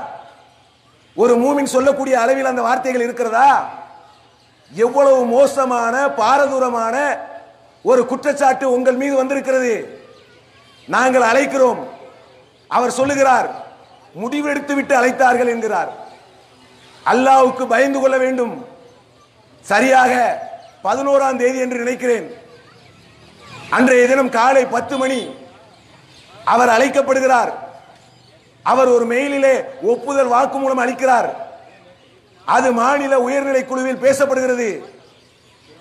ஒரு மூமின் சொல்லக்கூடிய அளவில் அந்த வார்த்தைகள் இருக்கிறதா? எவ்வளவு மோசமான பாரதூரமான ஒரு குற்றச்சாட்டு உங்கள் மீது வந்திருக்கிறது. நாங்கள் அழைக்கிறோம். அவர் சொல்லுகிறார் முடிவெடுத்து விட்டு அழைத்தார்கள் என்கிறார். அல்லாவுக்கு பயந்து கொள்ள வேண்டும். சரியாக பதினோராம் தேதி என்று நினைக்கிறேன். அன்றைய தினம் காலை பத்து மணி அவர் அழைக்கப்படுகிறார். அவர் ஒரு மெயிலிலே ஒப்புதல் வாக்குமூலம் அளிக்கிறார். அது மாநில உயர்நிலை குழுவில் பேசப்படுகிறது.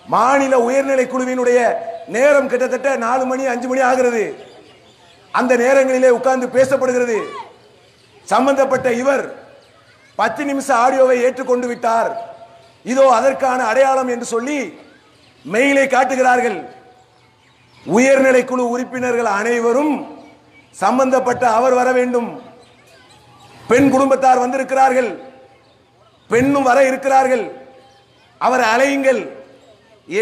மாநில உயர்நிலை குழுவினுடைய நேரம் கிட்டத்தட்ட நாலு மணி அஞ்சு மணி ஆகிறது. அந்த நேரங்களிலே உட்கார்ந்து பேசப்படுகிறது. சம்பந்தப்பட்ட இவர் பத்து நிமிஷ ஆடியோவை ஏற்றுக்கொண்டு விட்டார். இதோ அதற்கான அடையாளம் என்று சொல்லி மெயிலை காட்டுகிறார்கள். உயர்நிலை குழு உறுப்பினர்கள் அனைவரும் சம்பந்தப்பட்ட அவர் வர வேண்டும். பெண் குடும்பத்தார் வந்திருக்கிறார்கள். பெண்ணும் வர இருக்கிறார்கள். அவரை அலையுங்கள்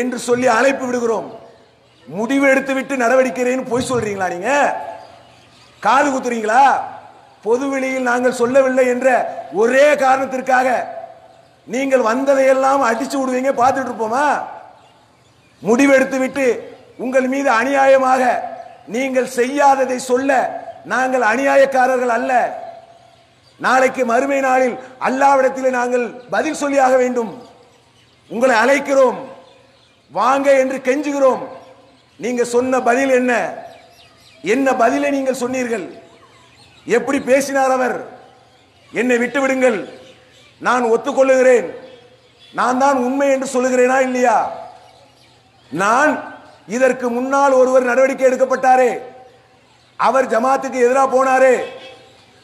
என்று சொல்லி அழைப்பு விடுகிறோம். முடிவு எடுத்துவிட்டு நடவடிக்கிறேன்னு போய் சொல்றீங்களா நீங்க? காது குத்துறீங்களா? பொதுவெளியில் நாங்கள் சொல்லவில்லை என்ற ஒரே காரணத்திற்காக நீங்கள் வந்ததையெல்லாம் அடிச்சு விடுவீங்க பார்த்துட்டு இருப்போமா? முடிவெடுத்து விட்டு உங்கள் மீது அநியாயமாக நீங்கள் செய்யாததை சொல்ல நாங்கள் அநியாயக்காரர்கள் அல்ல. நாளைக்கு மறுமை நாளில் அல்லாவிடத்தில் நாங்கள் பதில் சொல்லியாக வேண்டும். உங்களை அழைக்கிறோம். வாங்க என்று கெஞ்சுகிறோம். நீங்க சொன்ன பதில் என்ன? என்ன பதிலை நீங்கள் சொன்னீர்கள்? எப்படி பேசினார் அவர்? என்னை விட்டு விடுங்கள் நான் ஒத்துக்கொள்ளுகிறேன். நான் தான் உண்மை என்று சொல்லுகிறேனா இல்லையா? நான் இதற்கு முன்னால் ஒருவர் நடவடிக்கை எடுக்கப்பட்டாரே. அவர் ஜமாத்துக்கு எதிராக போனாரே.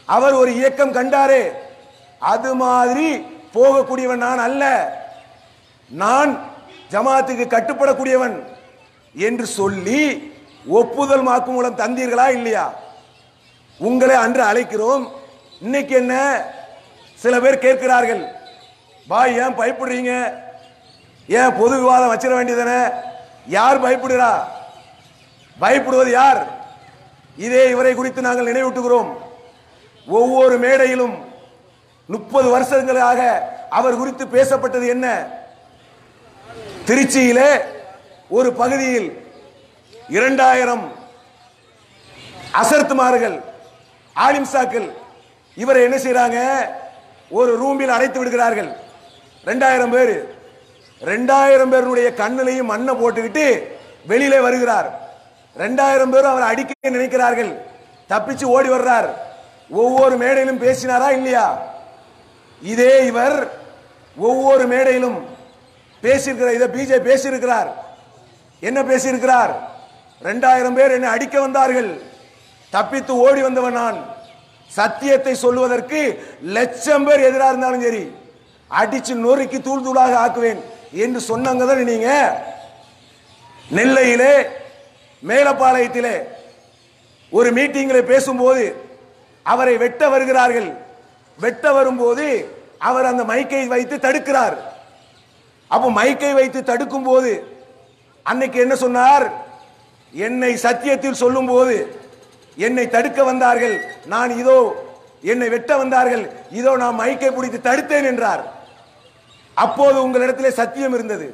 அவர் ஒரு இயக்கம் கண்டாரே. அது மாதிரி போகக்கூடியவன் நான் அல்ல. நான் ஜமாத்துக்கு கட்டுப்படக்கூடியவன் என்று சொல்லி ஒப்புதல் மாக்கு மூலம் தந்தீர்களா இல்லையா? உங்களை அன்று அழைக்கிறோம். இன்னைக்கு என்ன? சில பேர் கேட்கிறார்கள் பாய் ஏன் பயப்படுறீங்க? ஏன் பொது விவாதம் வச்சிட வேண்டியதானே யார் பயப்படுகிறா? பயப்படுவது யார்? இதே இவரை குறித்து நாங்கள் நினைவூட்டுகிறோம். ஒவ்வொரு மேடையிலும் முப்பது வருஷங்களாக அவர் குறித்து பேசப்பட்டது என்ன? திருச்சியிலே ஒரு பகுதியில் இரண்டாயிரம் அசர்த்துமார்கள் ஆலிம்சாக்கள் இவரை என்ன செய்யறாங்க ஒரு ரூமில் அடைத்து விடுகிறார்கள். ரெண்டாயிரம் பேர். ரெண்டாயிரம் பேருடைய கண்ணிலையும் மண்ணை போட்டுக்கிட்டு வெளியிலே வருகிறார். ரெண்டாயிரம் பேரும் அவரை அடிக்க நினைக்கிறார்கள். தப்பிச்சு ஓடி வர்றார். ஒவ்வொரு மேடையிலும் பேசினாரா இல்லையா? இதே இவர் ஒவ்வொரு மேடையிலும் பேசியிருக்கிறார் இதை பிஜே பேசியிருக்கிறார். என்ன பேசியிருக்கிறார்? ரெண்டாயிரம் பேர் என்னை அடிக்க வந்தார்கள். தப்பித்து ஓடி வந்தவன் நான். சத்தியத்தை சொல்லுவதற்கு லட்சம் பேர் எதிராக இருந்தாலும் சரி அடிச்சு நொறுக்கி தூள் தூளாக ஆக்குவேன் என்று சொன்னங்க தான் நீங்க? நெல்லையிலே மேலப்பாளையத்திலே ஒரு மீட்டிங்கில் பேசும்போது அவரை வெட்ட வருகிறார்கள். வெட்ட வரும்போது அவர் அந்த மைக்கை வைத்து தடுக்கிறார். அப்போ மைக்கை வைத்து தடுக்கும் போது அன்னைக்கு என்ன சொன்னார்? என்னை சத்தியத்தில் சொல்லும் போது என்னை தடுக்க வந்தார்கள். நான் இதோ என்னை வெட்ட வந்தார்கள். இதோ நான் மைக்கை பிடித்து தடுத்தேன் என்றார். அப்போது உங்களிடத்திலே சத்தியம் இருந்தது.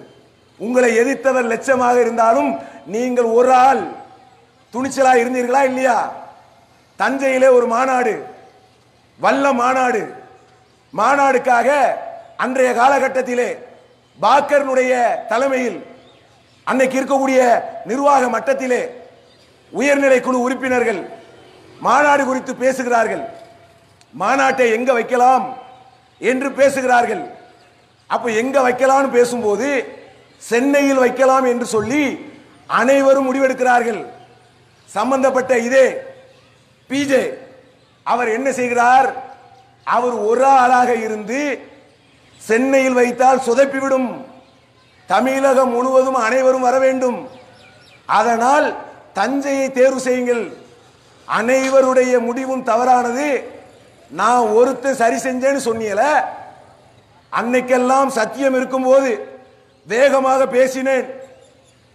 உங்களை எதிர்த்தவர் லட்சமாக இருந்தாலும் நீங்கள் ஒரு ஆள் துணிச்சலா இருந்தீர்களா இல்லையா? தஞ்சையிலே ஒரு மாநாடு வல்ல மாநாடு மாநாடுக்காக அன்றைய காலகட்டத்திலே பாக்கரனுடைய தலைமையில் அன்னைக்கு இருக்கக்கூடிய நிர்வாக மட்டத்திலே உயர்நிலை குழு உறுப்பினர்கள் மாநாடு குறித்து பேசுகிறார்கள். மாநாட்டை எங்க வைக்கலாம் என்று பேசுகிறார்கள். அப்ப எங்க வைக்கலாம்னு பேசும்போது சென்னையில் வைக்கலாம் என்று சொல்லி அனைவரும் முடிவெடுக்கிறார்கள். சம்பந்தப்பட்ட இதே பிஜே அவர் என்ன செய்கிறார்? அவர் ஒரு ஆளாக இருந்து சென்னையில் வைத்தால் சொதப்பிவிடும். தமிழகம் முழுவதும் அனைவரும் வர வேண்டும். அதனால் தஞ்சையை தேர்வு செய்யுங்கள். அனைவருடைய முடிவும் தவறானது. நான் ஒருத்தர் சரி செஞ்சேன்னு சொன்னியல. அன்னைக்கெல்லாம் சத்தியம் இருக்கும்போது வேகமாக பேசினேன்.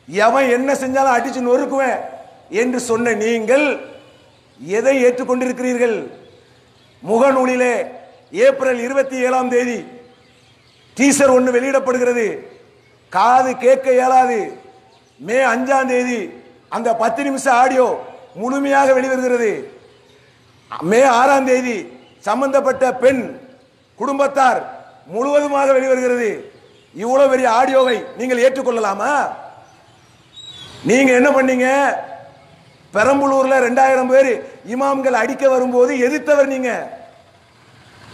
எவன் என்ன செஞ்சாலும் அடிச்சு நொறுக்குவேன் என்று சொன்ன நீங்கள் எதை ஏற்றுக்கொண்டிருக்கிறீர்கள்? முகநூலிலே ஏப்ரல் இருபத்தி ஏழாம் தேதி டீசர் ஒன்று வெளியிடப்படுகிறது. காது கேட்க இயலாது. மே அஞ்சாம் தேதி அந்த பத்து நிமிஷம் ஆடியோ முழுமையாக வெளிவருகிறது. மே ஆறாம் தேதி சம்பந்தப்பட்ட பெண் குடும்பத்தார் முழுவதுமாக வெளிவருகிறது. இவ்வளவு பெரிய ஆடியோவை நீங்கள் ஏற்றுக்கொள்ளலாமா? நீங்க என்ன பண்ணீங்க? பெரம்பலூர்ல ரெண்டாயிரம் பேர் இமாம்கள் அடிக்க வரும்போது எதிர்த்தவர் நீங்க.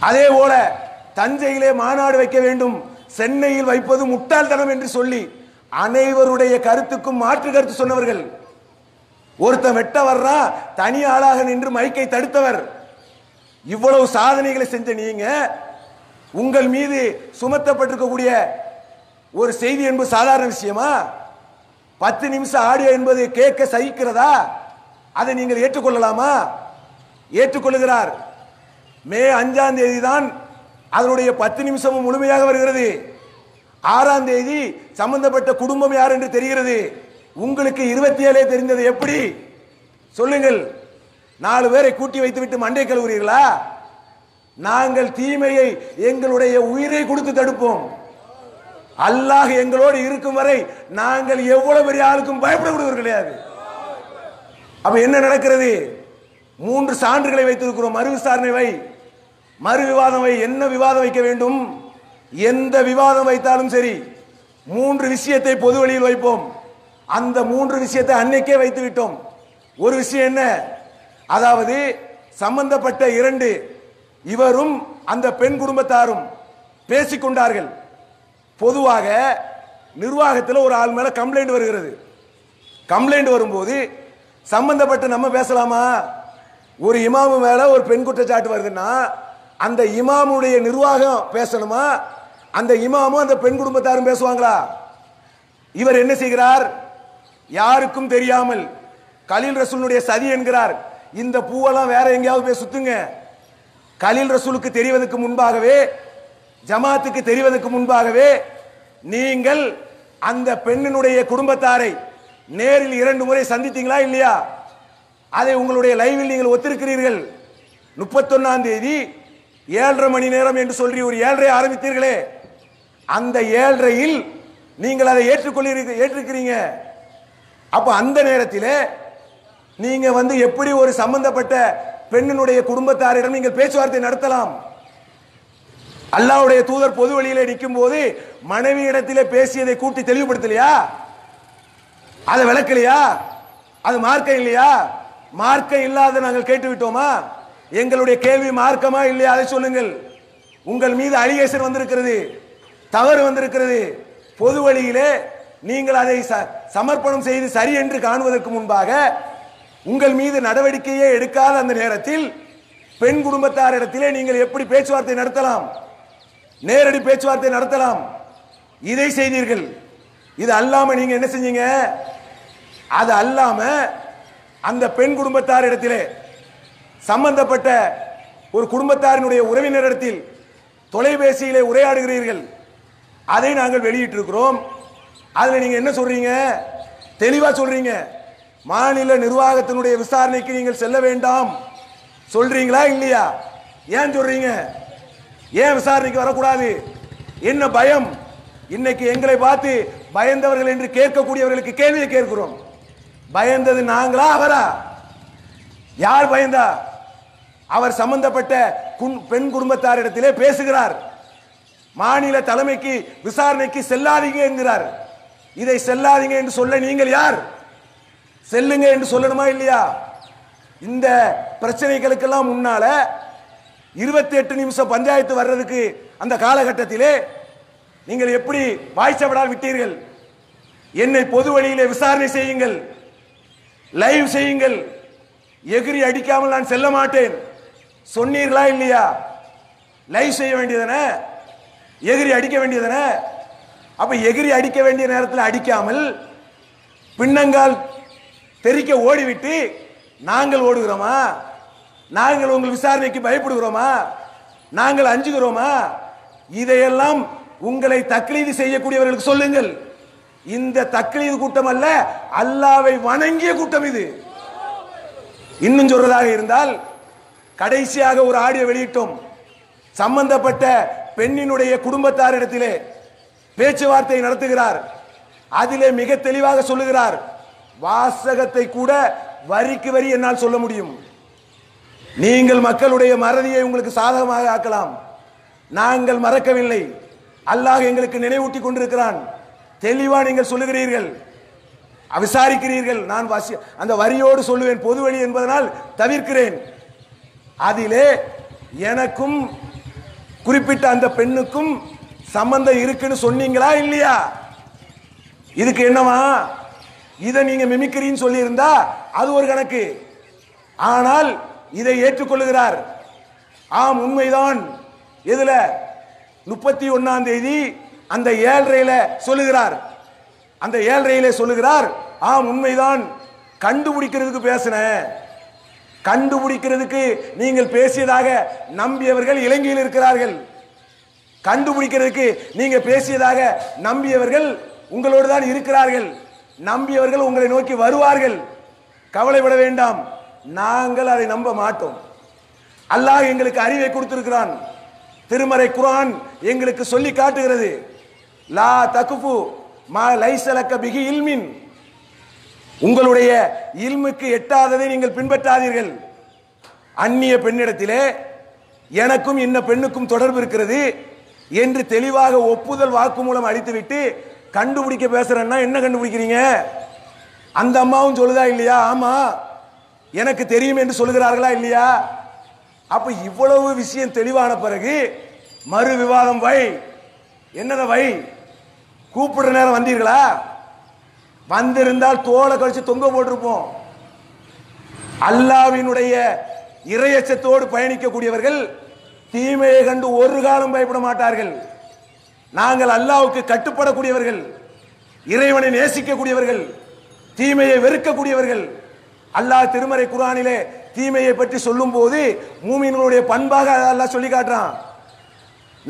அதே போல தஞ்சையிலே மாநாடு வைக்க வேண்டும். சென்னையில் வைப்பது முட்டாள்தனம் என்று சொல்லி அனைவருடைய கருத்துக்கும் மாற்று கருத்து சொன்னவர்கள். ஒருத்தன் வெட்ட வர்றா தனி ஆளாக நின்று மைக்கை தடுத்தவர். இவ்வளவு சாதனைகளை செஞ்ச நீங்க உங்கள் மீது சுமத்தப்பட்டிருக்கக்கூடிய ஒரு செய்தி என்பது சாதாரண விஷயமா? பத்து நிமிஷம் ஆடியோ என்பது கேட்க சகிக்கிறதா? அதை நீங்கள் ஏற்றுக்கொள்ளலாமா? ஏற்றுக்கொள்ளுகிறார். மே அஞ்சாம் தேதி தான் அதனுடைய பத்து நிமிஷமும் முழுமையாக வருகிறது. ஆறாம் தேதி சம்பந்தப்பட்ட குடும்பம் யார் என்று தெரிகிறது. உங்களுக்கு இருபத்தி ஏழே தெரிந்தது எப்படி? சொல்லுங்கள். நாலு பேரை கூட்டி வைத்துவிட்டு மண்டை கழுவுறீர்களா? நாங்கள் தீமையை எங்களுடைய உயிரை கொடுத்து தடுப்போம். அல்லாஹ் எங்களோடு இருக்கும் வரை நாங்கள் எவ்வளவு பெரிய ஆளுக்கும் பயப்படக்கூடியவர் கிடையாது அப்ப என்ன நடக்கிறது? மூன்று சான்றுகளை வைத்திருக்கிறோம். மறு விசாரணை வை. மறு விவாதம் என்ன விவாதம் வைக்க வேண்டும்? எந்த விவாதம் வைத்தாலும் சரி மூன்று விஷயத்தை பொது வழியில் வைப்போம். அந்த மூன்று விஷயத்தை அன்னைக்கே வைத்து விட்டோம். ஒரு விஷயம் என்ன? அதாவது சம்பந்தப்பட்ட இரண்டு இவரும் அந்த பெண் குடும்பத்தாரும் பேசிக்கொண்டார்கள் பொதுவாக நிர்வாகத்தில் ஒரு ஆள் மேல கம்ப்ளைண்ட் வருகிறது. கம்ப்ளைண்ட் வரும்போது சம்பந்தப்பட்ட நம்ம பேசலாமா? ஒரு இமாமு மேல ஒரு பெண் குற்றச்சாட்டு வருதுன்னா அந்த இமாமுடைய நிர்வாகம் பேசணுமா? அந்த இமாமும் அந்த பெண் குடும்பத்தாரும் பேசுவாங்களா? இவர் என்ன செய்கிறார்? யாருக்கும் தெரியாமல் கலீல் ரசூலுடைய சதி என்கிறார். இந்த பூவெல்லாம் வேற எங்கேயாவது போய் சுத்துங்க. கலீல் ரசூலுக்கு தெரிவதற்கு முன்பாகவே ஜமாத்துக்கு தெரிவதற்கு முன்பாகவே நீங்கள் அந்த பெண்ணினுடைய குடும்பத்தாரை நேரில் இரண்டு முறை சந்தித்தீங்களா இல்லையா? அதை உங்களுடைய லைவில் நீங்கள் ஒத்திருக்கிறீர்கள். முப்பத்தொன்னாம் தேதி ஏழரை மணி நேரம் என்று சொல்லி ஒரு ஏழரை ஆரம்பித்தீர்களே அந்த ஏழரையில் நீங்கள் அதை ஏற்றுக்கொள்ளி ஏற்றிருக்கிறீங்க. அப்ப அந்த நேரத்தில் நீங்க வந்து எப்படி ஒரு சம்பந்தப்பட்ட பெண்ணினுடைய குடும்பத்தாரிடம் நீங்கள் பேச்சுவார்த்தை நடத்தலாம்? அல்லாவுடைய தூதர் பொது வழியிலே நிற்கும் போது மனைவி இடத்திலே பேசியதை கூட்டி தெளிவுபடுத்தலையா? அதை விளக்கலையா? அது மார்க்கம் இல்லையா? மார்க்கம் இல்லாத நாங்கள் கேட்டு விட்டோமா எங்களுடைய கேள்வி மார்க்கமா இல்லையா? அதை சொல்லுங்கள். உங்கள் மீது அலிகேசன் வந்திருக்கிறது. தவறு வந்திருக்கிறது. பொது வழியிலே நீங்கள் அதை ச- சமர்ப்பணம் செய்து சரி என்று காணுவதற்கு முன்பாக உங்கள் மீது நடவடிக்கையே எடுக்காத அந்த நேரத்தில் பெண் குடும்பத்தாரிடத்திலே நீங்கள் எப்படி பேச்சுவார்த்தை நடத்தலாம்? நேரடி பேச்சுவார்த்தை நடத்தலாம். இதை செய்தீர்கள். இது அல்லாம நீங்க என்ன செஞ்சீங்க? அது அல்லாம அந்த பெண் குடும்பத்தாரிடத்திலே சம்பந்தப்பட்ட ஒரு குடும்பத்தாரினுடைய உறவினரிடத்தில் தொலைபேசியிலே உரையாடுகிறீர்கள். அதை நாங்கள் வெளியிட்டிருக்கிறோம். அதில் நீங்கள் என்ன சொல்கிறீங்க தெளிவாக சொல்கிறீங்க மாநில நிர்வாகத்தினுடைய விசாரணைக்கு நீங்கள் செல்ல வேண்டாம். சொல்கிறீங்களா இல்லையா? ஏன் சொல்கிறீங்க ஏன் விசாரணைக்கு வரக்கூடாது? என்ன பயம்? இன்னைக்கு எங்களை பார்த்து பயந்தவர்கள் என்று கேட்கக்கூடியவர்களுக்கு கேள்வியை கேட்கிறோம். பயந்தது நாங்களா அவரா? யார் பயந்தா? அவர் சம்பந்தப்பட்ட பெண் குடும்பத்தாரிடத்திலே பேசுகிறார். மாநில தலைமைக்கு விசாரணைக்கு செல்லாதீங்க என்கிறார். இதை செல்லாதீங்க என்று சொல்ல நீங்கள் யார்? செல்லுங்க என்று சொல்லணுமா இல்லையா? இந்த பிரச்சனைகளுக்கெல்லாம் முன்னால இருபத்தி எட்டு நிமிஷம் பஞ்சாயத்து வர்றதுக்கு அந்த காலகட்டத்திலே நீங்கள் எப்படி வாய்ச்சப்படால் விட்டீர்கள்? என்னை பொது வழியிலே விசாரணை செய்யுங்கள். லைவ் செய்யுங்கள். எகிரி அடிக்காமல் நான் செல்ல மாட்டேன். சொன்னீர்களா இல்லையா? லைவ் செய்ய வேண்டியதானே எகிரி அடிக்க வேண்டியதானே அப்ப எகிரி அடிக்க வேண்டிய நேரத்தில் அடிக்காமல் பின்னங்கால் தெறிக்க ஓடிவிட்டு நாங்கள் ஓடுகிறோமா? நாங்கள் உங்கள் விசாரணைக்கு பயப்படுகிறோமா? நாங்கள் அஞ்சுகிறோமா? இதையெல்லாம் உங்களை தக்லீது செய்யக்கூடியவர்களுக்கு சொல்லுங்கள். இந்த தக்லீது கூட்டம் அல்ல அல்லாவை வணங்கிய கூட்டம் இது. இன்னும் சொல்றதாக இருந்தால் கடைசியாக ஒரு ஆடியோ வெளியிட்டோம். சம்பந்தப்பட்ட பெண்ணினுடைய குடும்பத்தாரிடத்திலே பேச்சுவார்த்தை நடத்துகிறார். அதிலே மிக தெளிவாக சொல்லுகிறார் வாசகத்தை கூட வரிக்கு வரி என்னால் சொல்ல முடியும். நீங்கள் மக்களுடைய மறதியை உங்களுக்கு சாதகமாக ஆக்கலாம். நாங்கள் மறக்கவில்லை. அல்லாஹ் எங்களுக்கு நினைவூட்டி கொண்டிருக்கிறான். தெளிவா நீங்கள் சொல்லுகிறீர்கள். விசாரிக்கிறீர்கள் நான் வாசி அந்த வரியோடு சொல்லுவேன். பொது வழி என்பதனால் தவிர்க்கிறேன். அதிலே எனக்கும் குறிப்பிட்ட அந்த பெண்ணுக்கும் சம்பந்தம் இருக்குன்னு சொன்னீங்களா இல்லையா? இதுக்கு என்னவா? இதை நீங்க மிமிக்கிறீன்னு சொல்லியிருந்தா அது ஒரு கணக்கு. ஆனால் இதை ஏற்றுக்கொள்ளுகிறார். ஆம் உண்மைதான். எதுல? முப்பத்தி ஒன்னாம் தேதி அந்த ஏழரையில சொல்லுகிறார். அந்த ஏழரையில சொல்லுகிறார் ஆம் உண்மைதான். கண்டுபிடிக்கிறதுக்கு பேசினேன். கண்டுபிடிக்கிறதுக்கு நீங்கள் பேசியதாக நம்பியவர்கள் இலங்கையில் இருக்கிறார்கள். கண்டுபிடிக்கிறதுக்கு நீங்க பேசியதாக நம்பியவர்கள் உங்களோடு தான் இருக்கிறார்கள். நம்பியவர்கள் உங்களை நோக்கி வருவார்கள். கவலைப்பட வேண்டாம். நாங்கள் அதை நம்ப மாட்டோம். அல்லாஹ் எங்களுக்கு அறிவை கொடுத்திருக்கிறான். திருமறை குரான் எங்களுக்கு சொல்லி காட்டுகிறது. லா தகுஃபு மா லைசலக்க பிகி இல்மின். உங்களுடைய இல்முக்கு எட்டாததை நீங்கள் பின்பற்றாதீர்கள். அந்நிய பெண்ணிடத்திலே எனக்கும் இன்ன பெண்ணுக்கும் தொடர்பு இருக்கிறது என்று தெளிவாக ஒப்புதல் வாக்குமூலம் அளித்துவிட்டு கண்டுபிடிக்க பேசுறேன்னா என்ன கண்டுபிடிக்கிறீங்க? அந்த அம்மாவும் சொல்லுதா இல்லையா? ஆமா. எனக்கு தெரியும் என்று சொல்லுகிறார்களா இல்லையா? அப்ப இவ்வளவு விஷயம் தெளிவான பிறகு மறு விவாதம் வை. என்னத வை? கூப்பிடுற நேரம் வந்தீர்களா? வந்திருந்தால் தோலை கழிச்சு தொங்க போட்டிருப்போம். அல்லாவினுடைய இறையச்சத்தோடு பயணிக்கக்கூடியவர்கள் தீமையை கண்டு ஒரு காலம் பயப்பட மாட்டார்கள். நாங்கள் அல்லாவுக்கு கட்டுப்படக்கூடியவர்கள் இறைவனை நேசிக்கக்கூடியவர்கள் தீமையை வெறுக்கக்கூடியவர்கள். அல்லாஹ் திருமறை குரானிலே தீமையை பற்றி சொல்லும் போது மூமின்களுடைய பண்பாக அல்லாஹ் சொல்லி காட்டுறான்.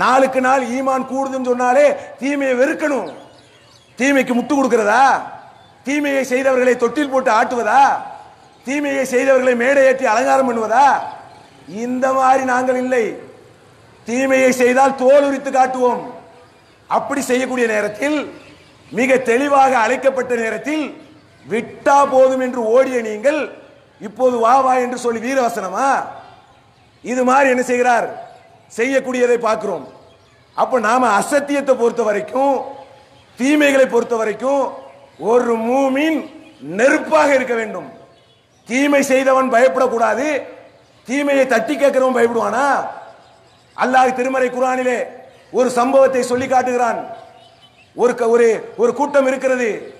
நாளுக்கு நாள் ஈமான் கூடுதுன்னு சொன்னாலே தீமையை வெறுக்கணும். தீமைக்கு முட்டு கொடுக்கிறதா? தீமையை செய்தவர்களை தொட்டில் போட்டு ஆட்டுவதா? தீமையை செய்தவர்களை மேடை ஏற்றி அலங்காரம் பண்ணுவதா? இந்த மாதிரி நாங்கள் இல்லை. தீமையை செய்தால் தோல் உரித்து காட்டுவோம். அப்படி செய்யக்கூடிய நேரத்தில் மிக தெளிவாக அழைக்கப்பட்ட நேரத்தில் விட்டா போதும் என்று ஓடிய நீங்கள் இப்போது வா வா என்று சொல்லி வீரவசனமா? இது மாதிரி என்ன செய்கிறார்? செய்யக்கூடியதை பார்க்கிறோம். அப்ப நாம அசத்தியத்தை பொறுத்த வரைக்கும் தீமைகளை பொறுத்த வரைக்கும் ஒரு மூமின் நெருப்பாக இருக்க வேண்டும். தீமை செய்தவன் பயப்படக்கூடாது. தீமையை தட்டி கேட்கிறவன் பயப்படுவானா? அல்லாஹ் திருமறை குரானிலே ஒரு சம்பவத்தை சொல்லி காட்டுகிறான். ஒரு க- ஒரு ஒரு கூட்டம் இருக்கிறது.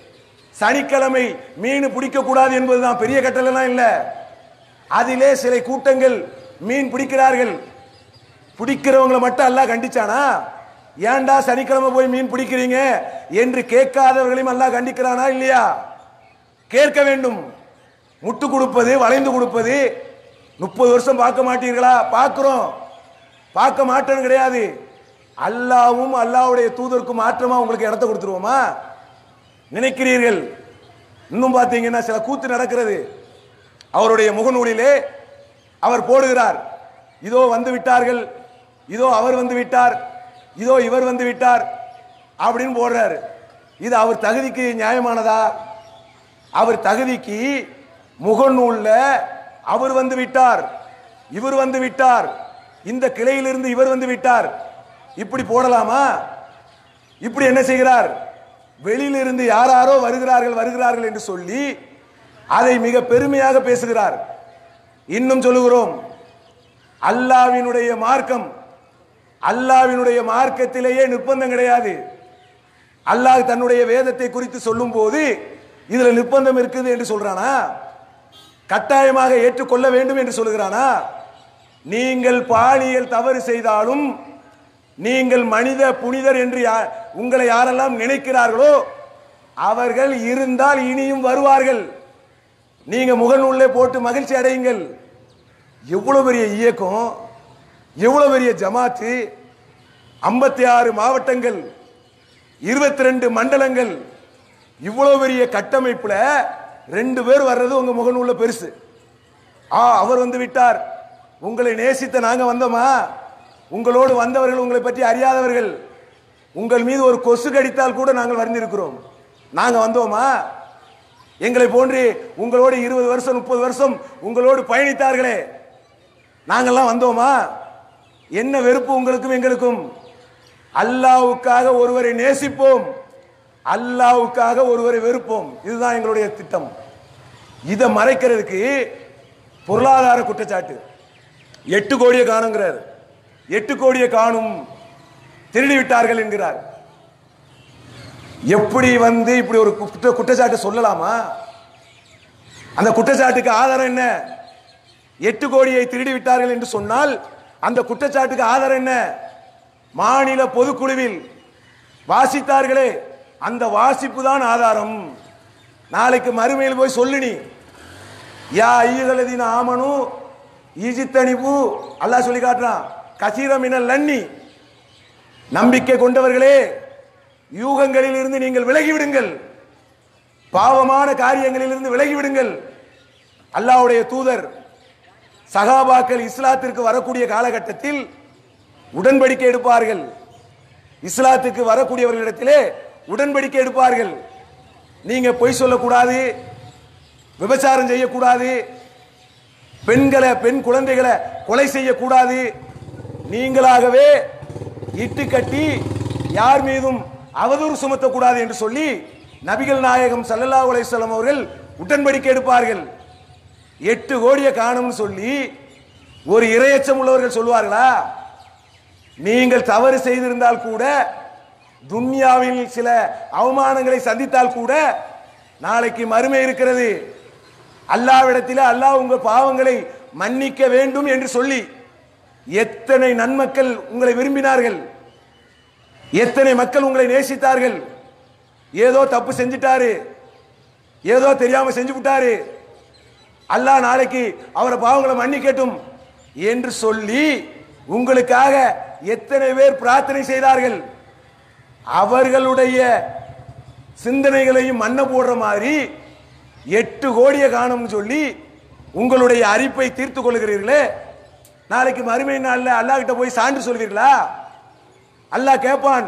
சனிக்கிழமை மீன் பிடிக்க கூடாது என்பதுதான் பெரிய கட்டளைலாம் இல்லை. அதிலே சில கூட்டங்கள் மீன் பிடிக்கிறார்கள். பிடிக்கிறவங்களை மட்டும் அல்லாஹ் கண்டிச்சானா? ஏன்டா சனிக்கிழமை போய் மீன் பிடிக்கிறீங்க? என்று கேட்காதவர்களையும் அல்லாஹ் கண்டிக்கிறானா இல்லையா? கேட்க வேண்டும். முட்டு கொடுப்பது வளைந்து கொடுப்பது. முப்பது வருஷம் பார்க்க மாட்டீர்களா? பார்க்குறோம். பார்க்க மாட்டேன்னு கிடையாது. அல்லாவும் அல்லாவுடைய தூதருக்கும் மாற்றமா உங்களுக்கு இடத்த கொடுத்துருவோமா? நினைக்கிறீர்கள். இன்னும் பார்த்தீங்கன்னா சில கூத்து நடக்கிறது. அவருடைய முகநூலிலே அவர் போடுகிறார். இதோ வந்து விட்டார்கள். இதோ அவர் வந்து விட்டார். இதோ இவர் வந்து விட்டார் அப்படின்னு போடுறாரு. இது அவர் தகுதிக்கு நியாயமானதா? அவர் தகுதிக்கு முகநூல்ல அவர் வந்து விட்டார். இவர் வந்து விட்டார். இந்த கிளையிலிருந்து இவர் வந்து விட்டார். இப்படி போடலாமா? இப்படி என்ன செய்கிறார்? வெளியிலிருந்து யாராரோ வருகிறார்கள் வருகிறார்கள் என்று சொல்லி அதை மிக பெருமையாக பேசுகிறார். இன்னும் சொல்லுகிறோம். அல்லாவினுடைய மார்க்கம் அல்லாவினுடைய மார்க்கத்திலேயே நிர்பந்தம் கிடையாது. அல்லாஹ் தன்னுடைய வேதத்தை குறித்து சொல்லும் போது இதுல நிர்பந்தம் இருக்குது என்று சொல்றானா? கட்டாயமாக ஏற்றுக்கொள்ள வேண்டும் என்று சொல்கிறானா நீங்கள் பாலியல் தவறு செய்தாலும் நீங்கள் மனித புனிதர் என்று யா- உங்களை யாரெல்லாம் நினைக்கிறார்களோ அவர்கள் இருந்தால் இனியும் வருவார்கள். நீங்க முகநூலே போட்டு மகிழ்ச்சி அடையுங்கள். எவ்வளவு பெரிய இயக்கம். எவ்வளவு பெரிய ஜமாத்து? ஐம்பத்தி ஆறு மாவட்டங்கள் இருபத்தி ரெண்டு மண்டலங்கள். இவ்வளவு பெரிய கட்டமைப்பில் ரெண்டு பேர் வர்றது உங்க முகநூல பெருசு. ஆ அவர் வந்து விட்டார். உங்களை நேசித்த நாங்க வந்தோமா? உங்களோடு வந்தவர்கள் உங்களை பற்றி அறியாதவர்கள். உங்கள் மீது ஒரு கொசு கடித்தால் கூட நாங்கள் வந்திருக்கிறோம். நாங்க வந்தோமா? எங்களை போன்று உங்களோடு இருபது வருஷம் முப்பது வருஷம் உங்களோடு பயணித்தார்களே. நாங்கள்லாம் வந்தோமா? என்ன வெறுப்பு உங்களுக்கும் எங்களுக்கும்? அல்லாவுக்காக ஒருவரை நேசிப்போம். அல்லாவுக்காக ஒருவரை வெறுப்போம். இதுதான் எங்களுடைய திட்டம். இதை மறைக்கிறதுக்கு பொருளாதார குற்றச்சாட்டு. எட்டு கோடியை காணுங்கிறார். எட்டு கோடியை காணும் திருடி விட்டார்கள் என்கிறார். எப்படி வந்து இப்படி ஒரு குற்ற குற்றச்சாட்டு சொல்லலாமா? அந்த குற்றச்சாட்டுக்கு ஆதாரம் என்ன? எட்டு கோடியை திருடி விட்டார்கள் என்று சொன்னால் அந்த குற்றச்சாட்டுக்கு ஆதாரம் என்ன? மாநில பொதுக்குழுவில் வாசித்தார்களே அந்த வாசிப்பு தான் ஆதாரம். நாளைக்கு மறுமையில் போய் சொல்லு நீ. யா ஐயுகளதின் ஆமனு ஈஜித்தனிபு அல்லாஹ் சொல்லி காட்டுறான். இன லன்னி. நம்பிக்கை கொண்டவர்களே யூகங்களில் இருந்து நீங்கள் விலகிவிடுங்கள். பாவமான காரியங்களில் இருந்து விலகிவிடுங்கள். அல்லாஹ்வுடைய தூதர் சகாபாக்கள் இஸ்லாத்திற்கு வரக்கூடிய காலகட்டத்தில் உடன்படிக்கை எடுப்பார்கள். இஸ்லாத்துக்கு வரக்கூடியவர்களிடத்திலே உடன்படிக்கை எடுப்பார்கள். நீங்க பொய் சொல்லக்கூடாது விபச்சாரம் செய்யக்கூடாது பெண்களை பெண் குழந்தைகளை கொலை செய்யக்கூடாது. நீங்களாகவே இட்டு கட்டி யார் மீதும் அவதூறு சுமத்தக்கூடாது என்று சொல்லி நபிகள் நாயகம் சல்லல்லா உலைசலம் அவர்கள் உடன்படிக்கை எடுப்பார்கள். எட்டு கோடியை காணும்னு சொல்லி ஒரு இரையச்சம் உள்ளவர்கள் சொல்லுவார்களா? நீங்கள் தவறு செய்திருந்தால் கூட துன்யாவில் சில அவமானங்களை சந்தித்தால் கூட நாளைக்கு மறுமை இருக்கிறது. அல்லாவிடத்தில் அல்லாஹ் உங்கள் பாவங்களை மன்னிக்க வேண்டும் என்று சொல்லி எத்தனை நன்மக்கள் உங்களை விரும்பினார்கள்? எத்தனை மக்கள் உங்களை நேசித்தார்கள்? ஏதோ தப்பு செஞ்சிட்டாரு. ஏதோ தெரியாம செஞ்சு விட்டாரு அல்லாஹ் நாளைக்கு அவரை பாவங்களை மன்னிக்கட்டும் என்று சொல்லி உங்களுக்காக எத்தனை பேர் பிரார்த்தனை செய்தார்கள்? அவர்களுடைய சிந்தனைகளையும் மண்ண போடுற மாதிரி எட்டு கோடியை காணும்னு சொல்லி உங்களுடைய அரிப்பை தீர்த்து கொள்கிறீர்களே. நாளைக்கு மறுமை நாளில் அல்லாஹ் கிட்ட போய் சான்று சொல்வீர்களா அல்லாஹ் கேட்பான்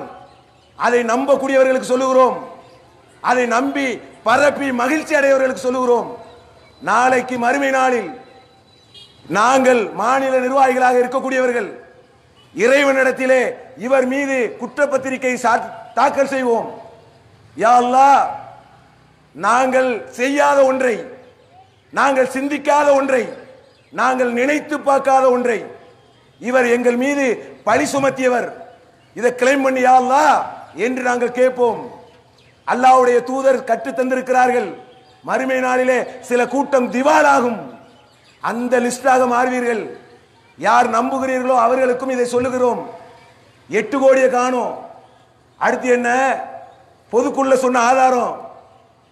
அதை நம்பக்கூடியவர்களுக்கு சொல்லுகிறோம். அதை நம்பி பரப்பி மகிழ்ச்சி அடையவர்களுக்கு சொல்லுகிறோம். நாளைக்கு மறுமை நாளில் நாங்கள் மாநில நிர்வாகிகளாக இருக்கக்கூடியவர்கள் இறைவனிடத்திலே இவர் மீது குற்றப்பத்திரிகை தாக்கல் செய்வோம். யா நாங்கள் செய்யாத ஒன்றை நாங்கள் சிந்திக்காத ஒன்றை நாங்கள் நினைத்து பார்க்காத ஒன்றை இவர் எங்கள் மீது பழி சுமத்தியவர். இதை கிளைம் பண்ணி யாழ்லா என்று நாங்கள் கேட்போம். அல்லாவுடைய தூதர் கற்று தந்திருக்கிறார்கள். மறுமை நாளிலே சில கூட்டம் திவாலாகும். அந்த லிஸ்டாக மாறுவீர்கள். யார் நம்புகிறீர்களோ அவர்களுக்கும் இதை சொல்லுகிறோம். எட்டு கோடியை காணும். அடுத்து என்ன? பொதுக்குள்ள சொன்ன ஆதாரம்.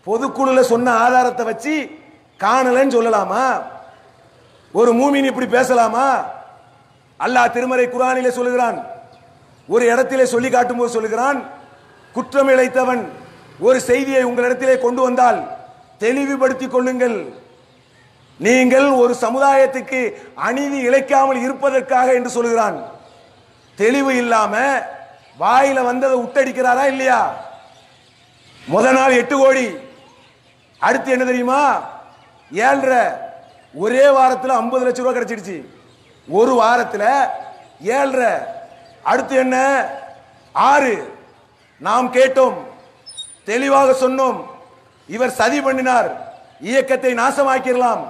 பொதுக்குழுல சொன்ன ஆதாரத்தை வச்சு காணலன்னு சொல்லலாமா? ஒரு மூமின் இப்படி பேசலாமா? அல்லாஹ் திருமறை குரானிலே சொல்லுகிறான். ஒரு இடத்திலே சொல்லி காட்டும்போது சொல்லுகிறான் குற்றம் இழைத்தவன் ஒரு செய்தியை உங்களிடத்திலே கொண்டு வந்தால் தெளிவுபடுத்திக் கொள்ளுங்கள். நீங்கள் ஒரு சமுதாயத்துக்கு அநீதி இழைக்காமல் இருப்பதற்காக என்று சொல்கிறான். தெளிவு இல்லாம வாயில வந்ததை உத்தடிக்கிறாரா இல்லையா? முத நாள் எட்டு கோடி. அடுத்து என்ன தெரியுமா? ஏழரை. ஒரே வாரத்தில் ஐம்பது லட்சம் ரூபா கிடைச்சிடுச்சு. ஒரு வாரத்தில் ஏழரை. அடுத்து என்ன? ஆறு. நாம் கேட்டோம். தெளிவாக சொன்னோம். இவர் சதி பண்ணினார். இயக்கத்தை நாசமாக்கிடலாம்.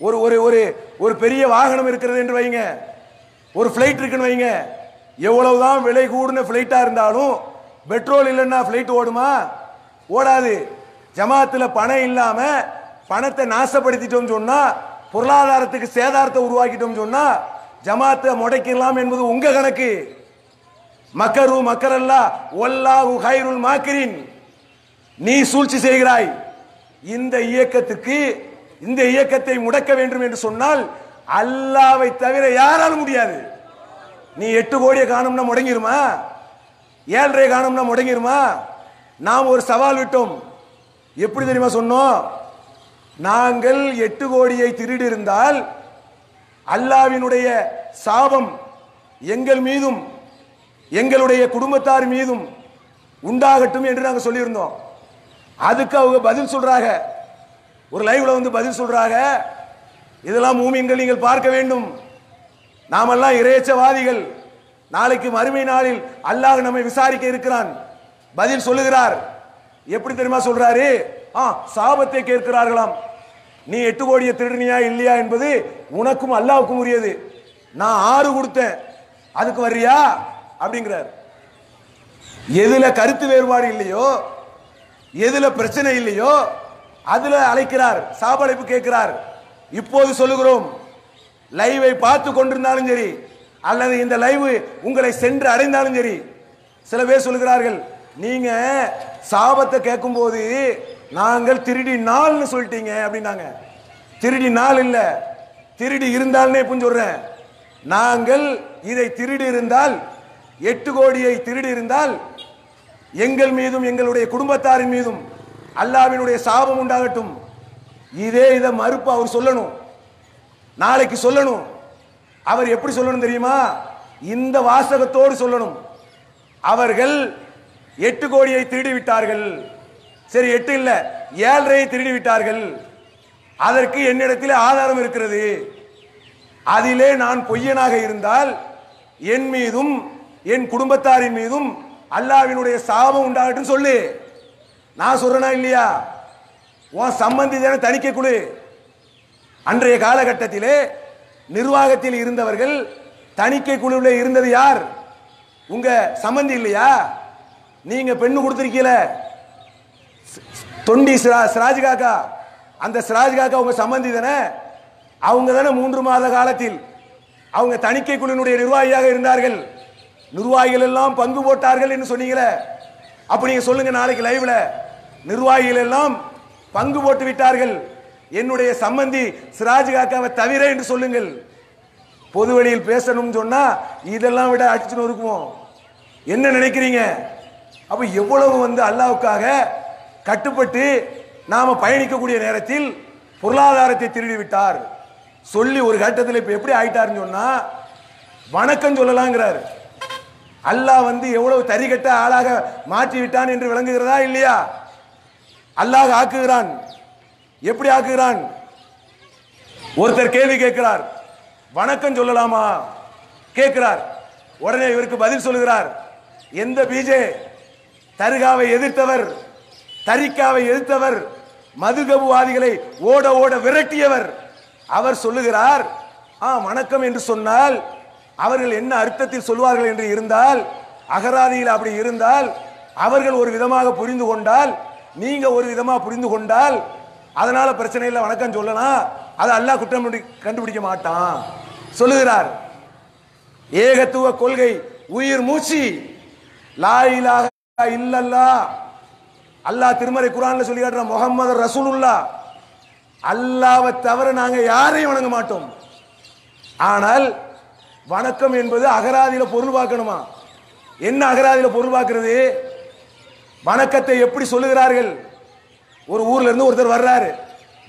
ஒரு ஒரு ஒரு ஒரு பெரிய வாகனம் இருக்கிறது என்று வைங்க. ஒரு ஃப்ளைட் இருக்குன்னு வைங்க. எவ்வளவுதான் விலை கூடின ஃப்ளைட்டாக இருந்தாலும் பெட்ரோல் இல்லைன்னா ஃப்ளைட் ஓடுமா? ஓடாது. ஜமாத்தில் பணம் இல்லாமல் பணத்தை நாசப்படுத்திட்டோம் சொன்னால் பொருளாதாரத்துக்கு சேதாரத்தை உருவாக்கிட்டோம் சொன்னால் ஜமாத்தை முடக்கிடலாம் என்பது உங்கள் கணக்கு. மக்கரு மக்கரல்லா ஒல்லா ஹைருல் மாக்கிரின். நீ சூழ்ச்சி செய்கிறாய். இந்த இயக்கத்துக்கு இந்த இயக்கத்தை முடக்க வேண்டும் என்று சொன்னால் அல்லாவை தவிர யாராலும் முடியாது. நீ எட்டு கோடியை காணும்னா முடங்கிருமா? ஏழரை காணும்னா முடங்கிருமா? நாம் ஒரு சவால் விட்டோம். எப்படி தெரியுமா சொன்னோம்? நாங்கள் எட்டு கோடியை திருடி இருந்தால் அல்லாவினுடைய சாபம் எங்கள் மீதும் எங்களுடைய குடும்பத்தார் மீதும் உண்டாகட்டும் என்று நாங்கள் சொல்லியிருந்தோம். அதுக்கு அவங்க பதில் சொல்றாங்க. ஒரு லைவ்ல வந்து பதில் சொல்றாங்க. இதெல்லாம் மூமின்கள் நீங்கள் பார்க்க வேண்டும். நாமெல்லாம் இறையச்சவாதிகள். நாளைக்கு மறுமை நாளில் அல்லாஹ் நம்மை விசாரிக்க இருக்கிறான். பதில் சொல்லுகிறார். எப்படி தெரியுமா சொல்றாரு? ஆ சாபத்தை கேட்கிறார்களாம். நீ எட்டு கோடியை திருடுனியா இல்லையா என்பது உனக்கும் அல்லாவுக்கும் உரியது. நான் ஆறு கொடுத்தேன். அதுக்கு வர்றியா? அப்படிங்கிறார். எதுல கருத்து வேறுபாடு இல்லையோ எதுல பிரச்சனை இல்லையோ அதுல அழைக்கிறார் சாபடைப்பு கேட்கிறார். இப்போது சொல்லுகிறோம் லைவை பார்த்து கொண்டிருந்தாலும் சரி அல்லது இந்த லைவ் உங்களை சென்று அடைந்தாலும் சரி சில பேர் சொல்லுகிறார்கள் நீங்க சாபத்தை கேட்கும்போது நாங்கள் திருடி நாள்னு சொல்லிட்டீங்க அப்படின்னாங்க. திருடி நாள் இல்ல திருடி இருந்தால்னே இப்போ சொல்றேன். நாங்கள் இதை திருடி இருந்தால் எட்டு கோடியை திருடி இருந்தால் எங்கள் மீதும் எங்களுடைய குடும்பத்தாரின் மீதும் அல்லாவினுடைய சாபம் உண்டாகட்டும். இதே இதை மறுப்பு அவர் சொல்லணும். நாளைக்கு சொல்லணும். அவர் எப்படி சொல்லணும் தெரியுமா? இந்த வாசகத்தோடு சொல்லணும். அவர்கள் எட்டு கோடியை திருடி விட்டார்கள் சரி எட்டு இல்லை ஏழரையை திருடி விட்டார்கள் அதற்கு என்னிடத்தில் ஆதாரம் இருக்கிறது. அதிலே நான் பொய்யனாக இருந்தால் என் மீதும் என் குடும்பத்தாரின் மீதும் அல்லாவினுடைய சாபம் உண்டாகட்டும் சொல்லு. நான் சொல்றேனா இல்லையா? உன் சம்பந்தி தானே தணிக்கை குழு. அன்றைய காலகட்டத்திலே நிர்வாகத்தில் இருந்தவர்கள் தணிக்கை குழுவில் இருந்தது யார்? உங்க சம்பந்தி இல்லையா? நீங்க பெண்ணு கொடுத்துருக்கீல. தொண்டி சிராஜ் காக்கா. அந்த சிராஜ் காக்கா உங்க சம்பந்தி தானே? அவங்க தானே மூன்று மாத காலத்தில் அவங்க தணிக்கை குழுவினுடைய நிர்வாகியாக இருந்தார்கள். நிர்வாகிகள் எல்லாம் பங்கு போட்டார்கள் என்று சொன்னீங்களே. அப்ப நீங்க சொல்லுங்க நாளைக்கு லைவ்ல நிர்வாகிகள் எல்லாம் பங்கு போட்டு விட்டார்கள். என்னுடைய சம்பந்தி சிராஜ் காக்காவை தவிர என்று சொல்லுங்கள். பொது வழியில் பேசணும்னு சொன்னா இதெல்லாம் விட அடிச்சுன்னு இருக்குவோம் என்ன நினைக்கிறீங்க? அப்ப எவ்வளவு வந்து அல்லாவுக்காக கட்டுப்பட்டு நாம பயணிக்கக்கூடிய நேரத்தில் பொருளாதாரத்தை திருடி விட்டார். சொல்லி ஒரு கட்டத்தில் இப்ப எப்படி ஆயிட்டாருன்னு சொன்னா வணக்கம் சொல்லலாங்கிறாரு. அல்லாஹ் வந்து எவ்வளவு தரிகட்ட ஆளாக மாற்றி விட்டான் என்று விளங்குகிறதா இல்லையா? அல்லாஹ் ஆக்குகிறான். எப்படி ஆக்குகிறான்? ஒருத்தர் கேள்வி கேட்கிறார். வணக்கம் சொல்லலாமா? கேட்கிறார். உடனே இவருக்கு பதில் சொல்லுகிறார் எந்த பிஜே? தருகாவை எதிர்த்தவர் தரிக்காவை எதிர்த்தவர் மதுகபுவாதிகளை ஓட ஓட விரட்டியவர். அவர் சொல்லுகிறார் ஆ வணக்கம் என்று சொன்னால் அவர்கள் என்ன அர்த்தத்தில் சொல்வார்கள் என்று இருந்தால் அகராதியில் அப்படி இருந்தால் அவர்கள் ஒரு விதமாக புரிந்து கொண்டால் நீங்க ஒரு விதமாக புரிந்து கொண்டால் அதனால பிரச்சனை இல்லை வணக்கம் சொல்லலாம் அதை அல்லாஹ் குற்றம் கண்டுபிடிக்க மாட்டான். சொல்லுகிறார் ஏகத்துவ கொள்கை உயிர் மூச்சு லா இல்லல்லா அல்லாஹ் திருமறை குரான்ல சொல்லி காட்டுற முகமது ரசூலுல்லா அல்லாவை தவிர நாங்கள் யாரையும் வணங்க மாட்டோம். ஆனால் வணக்கம் என்பது அகராதியில் பொருள் பார்க்கணுமா? என்ன அகராதியில் பொருள் பார்க்கறது? வணக்கத்தை எப்படி சொல்லுகிறார்கள்? ஒரு ஊர்ல இருந்து ஒருத்தர் வர்றாரு.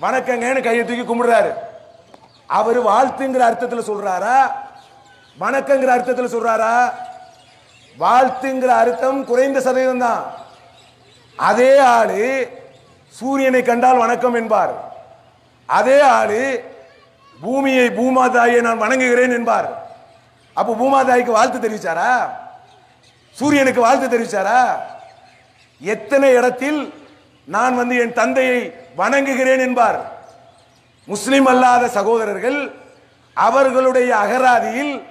வணக்கங்கன்னு கையை தூக்கி கும்பிடுறாரு. அவர் வாழ்த்துங்கிற அர்த்தத்தில் சொல்றாரா? வணக்கங்கிற அர்த்தத்தில் சொல்றாரா? வாழ்த்துங்கிற அர்த்தம் குறைந்த சதவீதம் தான். அதே ஆளு சூரியனை கண்டால் வணக்கம் என்பார். அதே ஆளு பூமியை பூமாதாயை நான் வணங்குகிறேன் என்பார். அப்போ பூமாதாய்க்கு வாழ்த்து தெரிவிச்சாரா? சூரியனுக்கு வாழ்த்து தெரிவிச்சாரா? எத்தனை இடத்தில் நான் வந்து என் தந்தையை வணங்குகிறேன் என்பார். முஸ்லிம் அல்லாத சகோதரர்கள் அவர்களுடைய அகராதியில்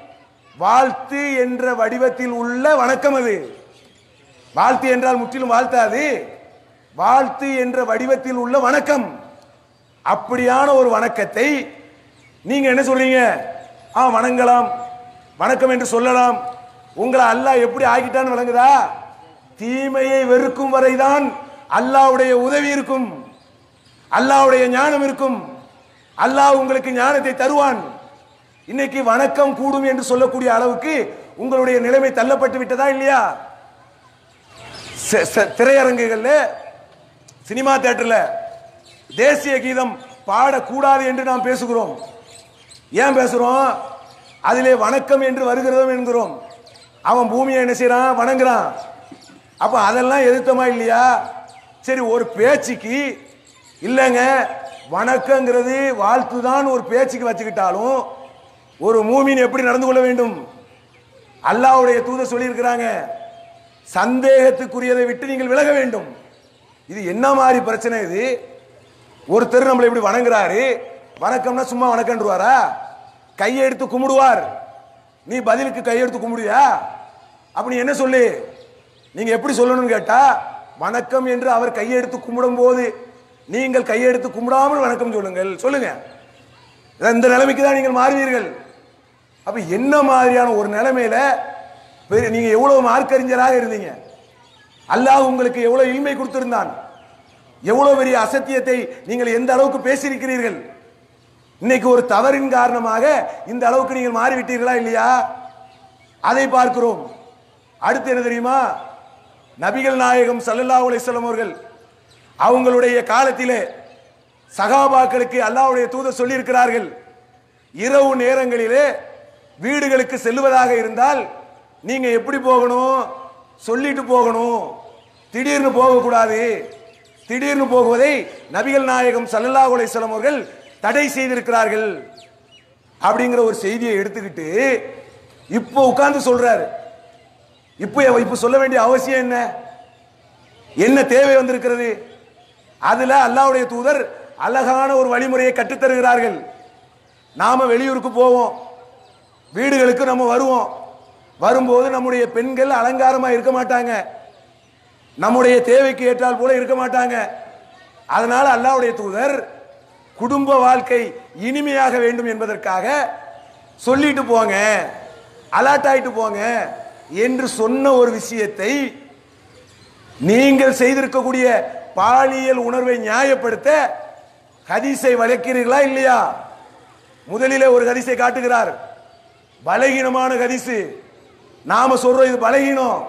வாழ்த்து என்ற வடிவத்தில் உள்ள வணக்கம் அது. வாழ்த்து என்றால் முற்றிலும் வாழ்த்தாது. வாழ்த்து என்ற வடிவத்தில் உள்ள வணக்கம். அப்படியான ஒரு வணக்கத்தை நீங்க என்ன சொல்றீங்க? ஆ வணங்கலாம். வணக்கம் என்று சொல்லலாம். உங்களை அல்லாஹ் எப்படி ஆகிட்டான்னு விளங்குதா? தீமையை வெறுக்கும் வரைதான் அல்லாஹ்வுடைய உதவி இருக்கும். அல்லாஹ்வுடைய ஞானம் இருக்கும். அல்லாஹ் உங்களுக்கு ஞானத்தை தருவான். இன்னைக்கு வணக்கம் கூடும் என்று சொல்லக்கூடிய அளவுக்கு உங்களுடைய நிலைமை தள்ளப்பட்டு விட்டதா இல்லையா? திரையரங்குகள்ல சினிமா தேட்டர்ல தேசிய கீதம் பாடக்கூடாது என்று நாம் பேசுகிறோம். ஏன் பேசுறோம்? அதிலே வணக்கம் என்று வருகிறதும் என்கிறோம். அவன் பூமியை என்ன செய்யறான் வணங்குறான். அப்ப அதெல்லாம் எதிர்த்தமா இல்லையா? சரி ஒரு பேச்சுக்கு இல்லைங்க. வணக்கங்கிறது வாழ்த்து தான் ஒரு பேச்சுக்கு வச்சுக்கிட்டாலும் ஒரு மூமின் எப்படி நடந்து கொள்ள வேண்டும்? அல்லாஹ்வுடைய தூத சொல்லியிருக்கிறாங்க சந்தேகத்துக்குரியதை விட்டு நீங்கள் விலக வேண்டும். இது என்ன மாதிரி பிரச்சனை இது? ஒருத்தர் நம்மளை இப்படி வணங்குறாரு. வணக்கம்னா சும்மா வணக்கன்றுவாரா? கையை எடுத்து கும்பிடுவார். நீ பதிலுக்கு கையெடுத்து கும்பிடுவியா? அப்படி என்ன சொல்லு? நீங்க எப்படி சொல்லணும்னு கேட்டா வணக்கம் என்று அவர் கையெடுத்து கும்பிடும் போது நீங்கள் கையெடுத்து கும்பிடாமல் வணக்கம் சொல்லுங்கள். சொல்லுங்க. இந்த நிலைமைக்கு தான் நீங்கள் மாறுவீர்கள். அப்ப என்ன மாதிரியான ஒரு நிலைமையில பெரிய நீங்க எவ்வளவு மார்க்கறிஞராக இருந்தீங்க? அல்லாஹ் உங்களுக்கு எவ்வளவு இனிமை கொடுத்திருந்தான்? எவ்வளவு பெரிய அசத்தியத்தை நீங்கள் எந்த அளவுக்கு பேசியிருக்கிறீர்கள்? இன்னைக்கு ஒரு தவறின் காரணமாக இந்த அளவுக்கு நீங்கள் மாறிவிட்டீர்களா இல்லையா? அதை பார்க்கிறோம். அடுத்து என்ன தெரியுமா? நபிகள் நாயகம் சல்லல்லா அலைஹி அவர்கள் அவங்களுடைய காலத்திலே சகாபாக்களுக்கு அல்லாவுடைய தூதர் சொல்லியிருக்கிறார்கள் இரவு நேரங்களிலே வீடுகளுக்கு செல்வதாக இருந்தால் நீங்க எப்படி போகணும்? சொல்லிட்டு போகணும். திடீர்னு போகக்கூடாது. திடீர்னு போகுவதை நபிகள் நாயகம் சல்லல்லா அலைஹி அவர்கள் தடை செய்திருக்கிறார்கள் அப்படிங்கிற ஒரு செய்தியை எடுத்துக்கிட்டு இப்போ உட்கார்ந்து சொல்றாரு. இப்போ இப்போ சொல்ல வேண்டிய அவசியம் என்ன? என்ன தேவை வந்திருக்கிறது? அதுல அல்லாவுடைய தூதர் அழகான ஒரு வழிமுறையை கற்றுத் தருகிறார்கள் நாம வெளியூருக்கு போவோம். வீடுகளுக்கு நம்ம வருவோம். வரும்போது நம்முடைய பெண்கள் அலங்காரமா இருக்க மாட்டாங்க. நம்முடைய தேவைக்கு ஏற்றால் போல இருக்க மாட்டாங்க. அதனால அல்லாவுடைய தூதர் குடும்ப வாழ்க்கை இனிமையாக வேண்டும் என்பதற்காக சொல்லிட்டு போங்க அலர்ட் ஆயிட்டு போங்க என்று சொன்ன ஒரு விஷயத்தை நீங்கள் செய்திருக்கக்கூடிய பாலியல் உணர்வை நியாயப்படுத்த ஹதீஸை வளைக்கிறீர்களா இல்லையா? முதலிலே ஒரு ஹதீஸை காட்டுகிறார். பலகீனமான ஹதீஸு. நாம சொல்றோம் இது பலகீனம்.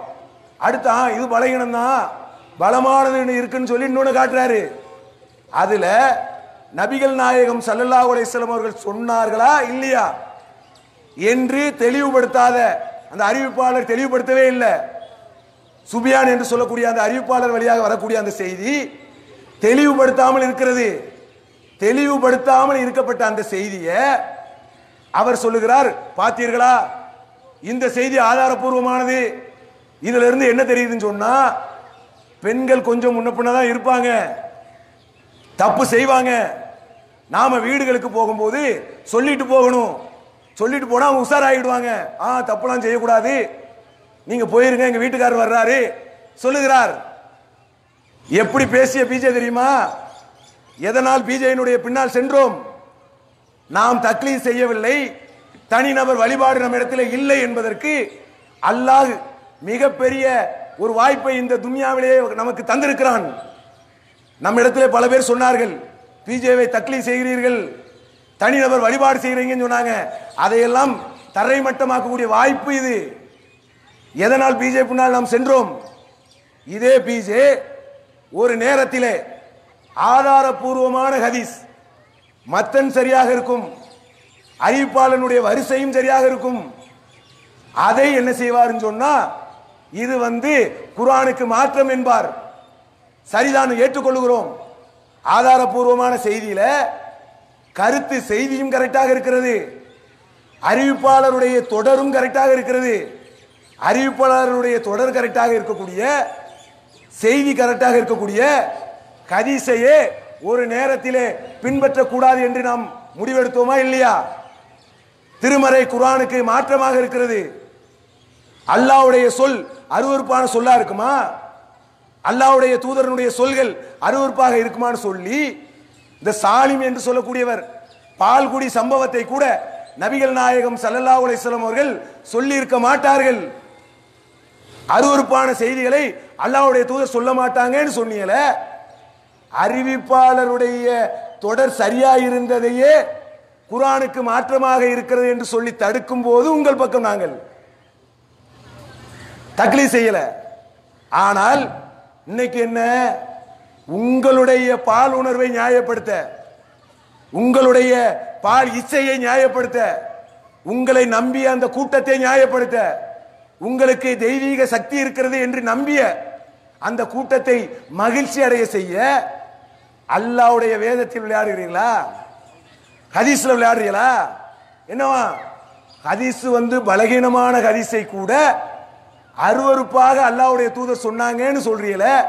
அடுத்தா ஆ, இது பலகீனம் தான் பலமானது இருக்குன்னு சொல்லி இன்னொன்று காட்டுறாரு. அதுல நபிகள் நாயகம் சல்லல்லா அலைஹி அவர்கள் சொன்னார்களா? இல்லையா? என்று தெளிவுபடுத்தாத அந்த அறிவிப்பாளர் தெளிவுபடுத்தவே இல்லை. சுபியான் என்று சொல்லக்கூடிய அந்த அறிவிப்பாளர் வழியாக வரக்கூடிய அந்த செய்தி தெளிவுபடுத்தாமல் இருக்கிறது. தெளிவுபடுத்தாமல் இருக்கப்பட்ட அந்த செய்தியை அவர் சொல்லுகிறார் பார்த்தீர்களா? இந்த செய்தி ஆதாரபூர்வமானது இதுல இருந்து என்ன தெரியுதுன்னு சொன்னா பெண்கள் கொஞ்சம் முன்ன பின்னதான் இருப்பாங்க. தப்பு செய்வாங்க. நாம வீடுகளுக்கு போகும்போது சொல்லிட்டு போகணும். சொல்லிட்டு போனா அவங்க உஷாராயிடுவாங்க. ஆ தப்புலாம் செய்யக்கூடாது. நீங்க போயிருங்க எங்க வீட்டுக்காரர் வர்றாரு. சொல்லுகிறார். எப்படி பேசிய பிஜே தெரியுமா? எதனால் பிஜேயினுடைய பின்னால் சென்றோம்? நாம் தக்லீஸ் செய்யவில்லை. தனிநபர் வழிபாடு நம்ம இடத்துல இல்லை என்பதற்கு அல்லாஹ் மிகப்பெரிய ஒரு வாய்ப்பை இந்த துன்யாவிலேயே நமக்கு தந்திருக்கிறான். நம்ம இடத்துல பல பேர் சொன்னார்கள். பிஜேவை தக்லி செய்கிறீர்கள் தனிநபர் வழிபாடு செய்கிறீங்கன்னு சொன்னாங்க. அதையெல்லாம் தரைமட்டமாக்கக்கூடிய வாய்ப்பு இது. எதனால் பிஜே பின்னால் நாம் சென்றோம்? இதே பிஜே ஒரு நேரத்திலே ஆதாரபூர்வமான ஹதீஸ் மத்தன் சரியாக இருக்கும் அறிவிப்பாளனுடைய வரிசையும் சரியாக இருக்கும். அதை என்ன செய்வாருன்னு சொன்னா இது வந்து குரானுக்கு மாற்றம் என்பார். சரிதான் ஏற்றுக்கொள்கிறோம் ஆதாரபூர்வமான செய்தியில கருத்து செய்தியும் கரெக்டாக இருக்கிறது. அறிவிப்பாளருடைய தொடரும் கரெக்டாக இருக்கிறது. அறிவிப்பாளருடைய தொடர் கரெக்டாக இருக்கக்கூடிய செய்தி கரெக்டாக இருக்கக்கூடிய கதிசையே ஒரு நேரத்திலே பின்பற்றக்கூடாது என்று நாம் முடிவெடுத்தோமா இல்லையா? திருமறை குரானுக்கு மாற்றமாக இருக்கிறது. அல்லாஹ்வுடைய சொல் அருவருப்பான சொல்லா இருக்குமா? அல்லாவுடைய தூதரனுடைய சொல்கள் அருவருப்பாக இருக்குமான்னு சொல்லி இந்த சாலிம் என்று சொல்லக்கூடியவர் பால்குடி சம்பவத்தை கூட நபிகள் நாயகம் சல்லல்லா அலைஹி அவர்கள் சொல்லி இருக்க மாட்டார்கள். அருவருப்பான செய்திகளை அல்லாவுடைய தூதர் சொல்ல மாட்டாங்கன்னு சொன்னீங்கள அறிவிப்பாளருடைய தொடர் சரியா இருந்ததையே குரானுக்கு மாற்றமாக இருக்கிறது என்று சொல்லி தடுக்கும் போது உங்கள் பக்கம் நாங்கள். தக்லீ செய்யல. ஆனால் இன்னைக்கு என்ன? உங்களுடைய பால் உணர்வை நியாயப்படுத்த உங்களுடைய பால் இச்சையை நியாயப்படுத்த உங்களை நம்பிய அந்த கூட்டத்தை நியாயப்படுத்த உங்களுக்கு தெய்வீக சக்தி இருக்கிறது என்று நம்பிய அந்த கூட்டத்தை மகிழ்ச்சி அடைய செய்ய அல்லாவுடைய வேதத்தில் விளையாடுகிறீங்களா ஹதீஸ்ல விளையாடுறீங்களா என்னவா? ஹதீஸ் வந்து பலகீனமான ஹதீஸை கூட அருவருப்பாக அல்லாவுடைய தூதர் சொன்னாங்கன்னு சொல்றீங்களே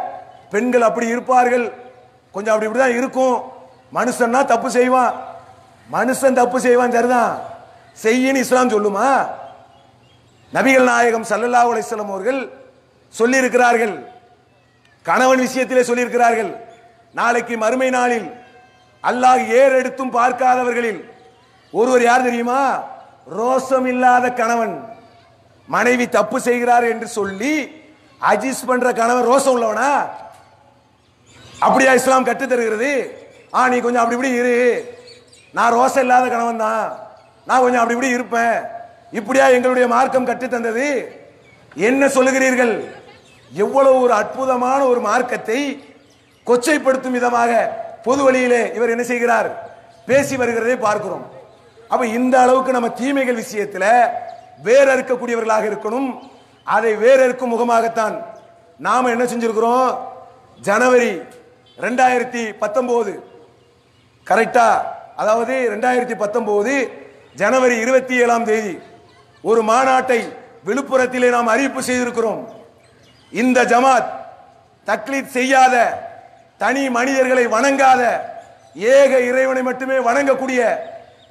பெண்கள் அப்படி இருப்பார்கள். கொஞ்சம் அப்படி இப்படி தான் இருக்கும். மனுஷன்னா தப்பு செய்வான். மனுஷன் தப்பு செய்வான் சரிதான். செய்யின்னு இஸ்லாம் சொல்லுமா? நபிகள் நாயகம் சல்லல்லா அலைஹி அவர்கள் சொல்லியிருக்கிறார்கள். கணவன் விஷயத்திலே சொல்லியிருக்கிறார்கள். நாளைக்கு மறுமை நாளில் அல்லாஹ் ஏறெடுத்தும் பார்க்காதவர்களில் ஒருவர் யார் தெரியுமா? ரோசம் இல்லாத கணவன். மனைவி தப்பு செய்கிறார் என்று சொல்லி அஜிஸ் பண்ற கணவன் ரோசம் உள்ளவனா? அப்படியா இஸ்லாம் கற்றுத் தருகிறது? ஆ நீ கொஞ்சம் அப்படி இப்படி இரு. நான் ரோசம் இல்லாத கணவன் தான். நான் கொஞ்சம் அப்படி இப்படி இருப்பேன். இப்படியா எங்களுடைய மார்க்கம் கற்றுத் தந்தது? என்ன சொல்லுகிறீர்கள்? எவ்வளவு ஒரு அற்புதமான ஒரு மார்க்கத்தை கொச்சைப்படுத்தும் விதமாக பொது வழியிலே இவர் என்ன செய்கிறார்? பேசி வருகிறதை பார்க்கிறோம். அப்ப இந்த அளவுக்கு நம்ம தீமைகள் விஷயத்துல வேற இருக்கக்கூடியவர்களாக இருக்கணும். அதை வேற இருக்கும் முகமாகத்தான் நாம என்ன செஞ்சிருக்கிறோம்? ஜனவரி ரெண்டாயிரத்தி பத்தொன்பது கரெக்டா அதாவது ரெண்டாயிரத்தி பத்தொன்பது ஜனவரி இருபத்தி ஏழாம் தேதி ஒரு மாநாட்டை விழுப்புரத்திலே நாம் அறிவிப்பு செய்திருக்கிறோம். இந்த ஜமாத் தக்லீத் செய்யாத தனி மனிதர்களை வணங்காத ஏக இறைவனை மட்டுமே வணங்கக்கூடிய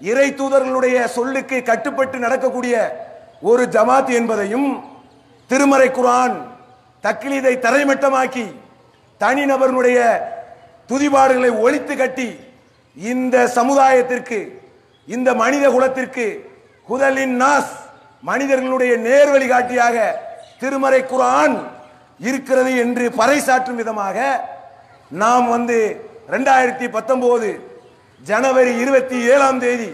இறை தூதர்களுடைய சொல்லுக்கு கட்டுப்பட்டு நடக்கக்கூடிய ஒரு ஜமாத் என்பதையும் திருமறை குரான் தக்லீதை தரைமட்டமாக்கி தனிநபர்களுடைய துதிபாடுகளை ஒழித்து கட்டி இந்த சமுதாயத்திற்கு இந்த மனித குலத்திற்கு குதலின் நாஸ் மனிதர்களுடைய நேர் வழிகாட்டியாக திருமறை குரான் இருக்கிறது என்று பறைசாற்றும் விதமாக நாம் வந்து ரெண்டாயிரத்தி பத்தொன்பது ஜனவரி இருபத்தி ஏழாம் தேதி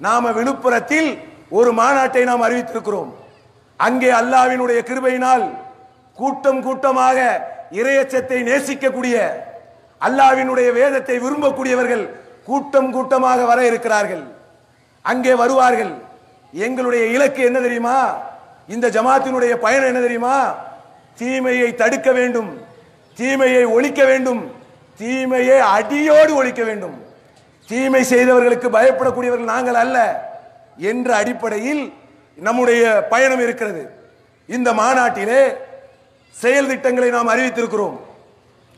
நாம விழுப்புரத்தில் ஒரு மாநாட்டை நாம் அறிவித்திருக்கிறோம். அங்கே அல்லாவினுடைய கிருபையினால் கூட்டம் கூட்டமாக இறையச்சத்தை நேசிக்கக்கூடிய அல்லாவினுடைய வேதத்தை விரும்பக்கூடியவர்கள் கூட்டம் கூட்டமாக வர இருக்கிறார்கள். அங்கே வருவார்கள். எங்களுடைய இலக்கு என்ன தெரியுமா? இந்த ஜமாத்தினுடைய பயணம் என்ன தெரியுமா? தீமையை தடுக்க வேண்டும். தீமையை ஒழிக்க வேண்டும். தீமையை அடியோடு ஒழிக்க வேண்டும். தீமை செய்தவர்களுக்கு பயப்படக்கூடியவர்கள் நாங்கள் அல்ல. என்ற அடிப்படையில் நம்முடைய பயணம் இருக்கிறது. இந்த மாநாட்டிலே செயல் திட்டங்களை நாம் அறிவித்திருக்கிறோம்.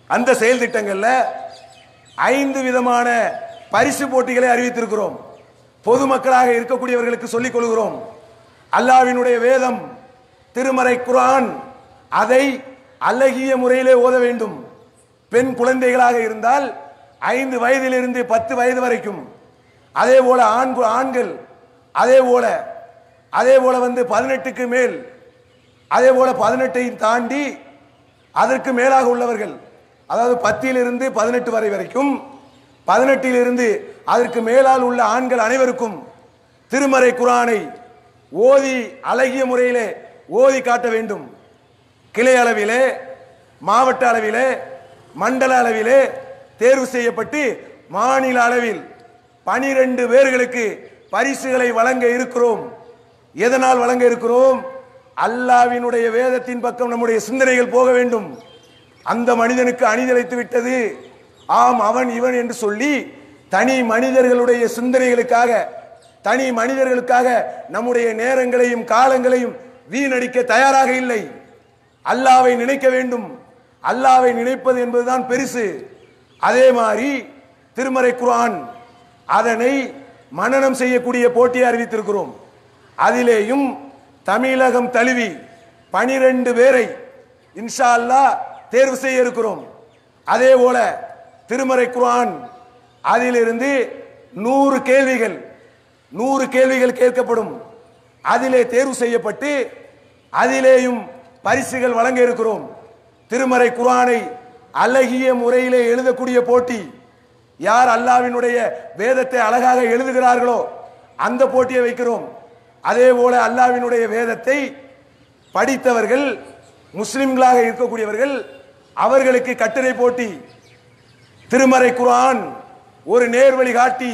அந்த செயல் திட்டங்களில் ஐந்து விதமான பரிசு போட்டிகளை அறிவித்திருக்கிறோம். பொதுமக்களாக இருக்கக்கூடியவர்களுக்கு சொல்லிக் கொள்கிறோம். அல்லாவினுடைய வேதம் திருமறை குரான் அதை அழகிய முறையிலே ஓத வேண்டும். பெண் குழந்தைகளாக இருந்தால் ஐந்து வயதிலிருந்து பத்து வயது வரைக்கும். அதே போல ஆண் ஆண்கள் அதே போல அதே போல வந்து பதினெட்டுக்கு மேல் அதே போல பதினெட்டையும் தாண்டி அதற்கு மேலாக உள்ளவர்கள் அதாவது பத்தியிலிருந்து பதினெட்டு வரை வரைக்கும் பதினெட்டிலிருந்து அதற்கு மேலால் உள்ள ஆண்கள் அனைவருக்கும் திருமறை குரானை ஓதி அழகிய முறையிலே ஓதி காட்ட வேண்டும். கிளை அளவிலே மாவட்ட அளவிலே மண்டல அளவிலே தேர்வு செய்யப்பட்டு மாநில அளவில் பனிரெண்டு பேர்களுக்கு பரிசுகளை வழங்க இருக்கிறோம். எதனால் வழங்க இருக்கிறோம்? அல்லாவினுடைய வேதத்தின் பக்கம் நம்முடைய சிந்தனைகள் போக வேண்டும். அந்த மனிதனுக்கு அணிதலைத்து விட்டது. ஆம் அவன் இவன் என்று சொல்லி தனி மனிதர்களுடைய சிந்தனைகளுக்காக தனி மனிதர்களுக்காக நம்முடைய நேரங்களையும் காலங்களையும் வீணடிக்க தயாராக இல்லை. அல்லாவை நினைக்க வேண்டும். அல்லாவை நினைப்பது என்பதுதான் பெருசு. அதே மாதிரி திருமறை குரான் அதனை மனநம் செய்யக்கூடிய போட்டியை அறிவித்திருக்கிறோம். அதிலேயும் தமிழகம் தழுவி பனிரெண்டு பேரை இன்ஷா அல்லாஹ் தேர்வு செய்ய இருக்கிறோம். அதே போல திருமறை குரான் அதிலிருந்து நூறு கேள்விகள் நூறு கேள்விகள் கேட்கப்படும். அதிலே தேர்வு செய்யப்பட்டு அதிலேயும் பரிசுகள் வழங்க இருக்கிறோம். திருமறை குரானை அழகிய முறையிலே எழுதக்கூடிய போட்டி யார் அல்லாவினுடைய வேதத்தை அழகாக எழுதுகிறார்களோ அந்த போட்டியை வைக்கிறோம். அதே போல அல்லாவினுடைய வேதத்தை படித்தவர்கள் முஸ்லிம்களாக இருக்கக்கூடியவர்கள் அவர்களுக்கு கட்டுரை போட்டி திருமறை குரான் ஒரு நேர்வழி காட்டி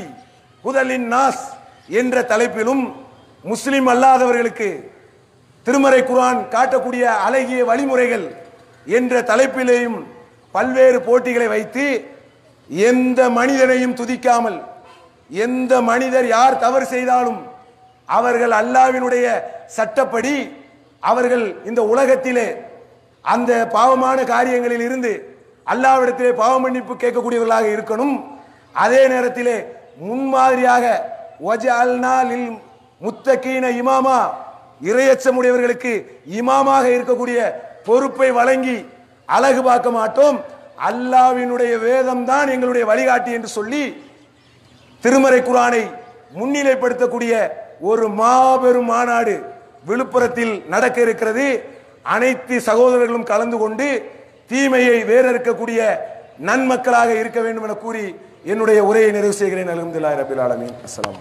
புதலின் நாஸ் என்ற தலைப்பிலும் முஸ்லிம் அல்லாதவர்களுக்கு திருமறை குரான் காட்டக்கூடிய அழகிய வழிமுறைகள் என்ற தலைப்பிலேயும் பல்வேறு போட்டிகளை வைத்து எந்த மனிதனையும் துதிக்காமல் எந்த மனிதர் யார் தவறு செய்தாலும் அவர்கள் அல்லாவினுடைய சட்டப்படி அவர்கள் இந்த உலகத்திலே அந்த பாவமான காரியங்களில் இருந்து அல்லாவிடத்திலே பாவ மன்னிப்பு கேட்கக்கூடியவர்களாக இருக்கணும். அதே நேரத்திலே முன்மாதிரியாக முத்தகீன இமாமா இரையச்சமுடையவர்களுக்கு இமாமாக இருக்கக்கூடிய பொறுப்பை வழங்கி அழகு பார்க்க மாட்டோம். அல்லாவினுடைய வேதம் தான் எங்களுடைய வழிகாட்டி என்று சொல்லி திருமறை குரானை முன்னிலைப்படுத்தக்கூடிய ஒரு மாபெரும் மாநாடு விழுப்புரத்தில் நடக்க இருக்கிறது. அனைத்து சகோதரர்களும் கலந்து கொண்டு தீமையை வேறறுக்கக்கூடிய நன்மக்களாக இருக்க வேண்டும் என கூறி என்னுடைய உரையை நிறைவு செய்கிறேன். அலமதுல்லா ரபில் ஆலமீன். அஸ்லாம்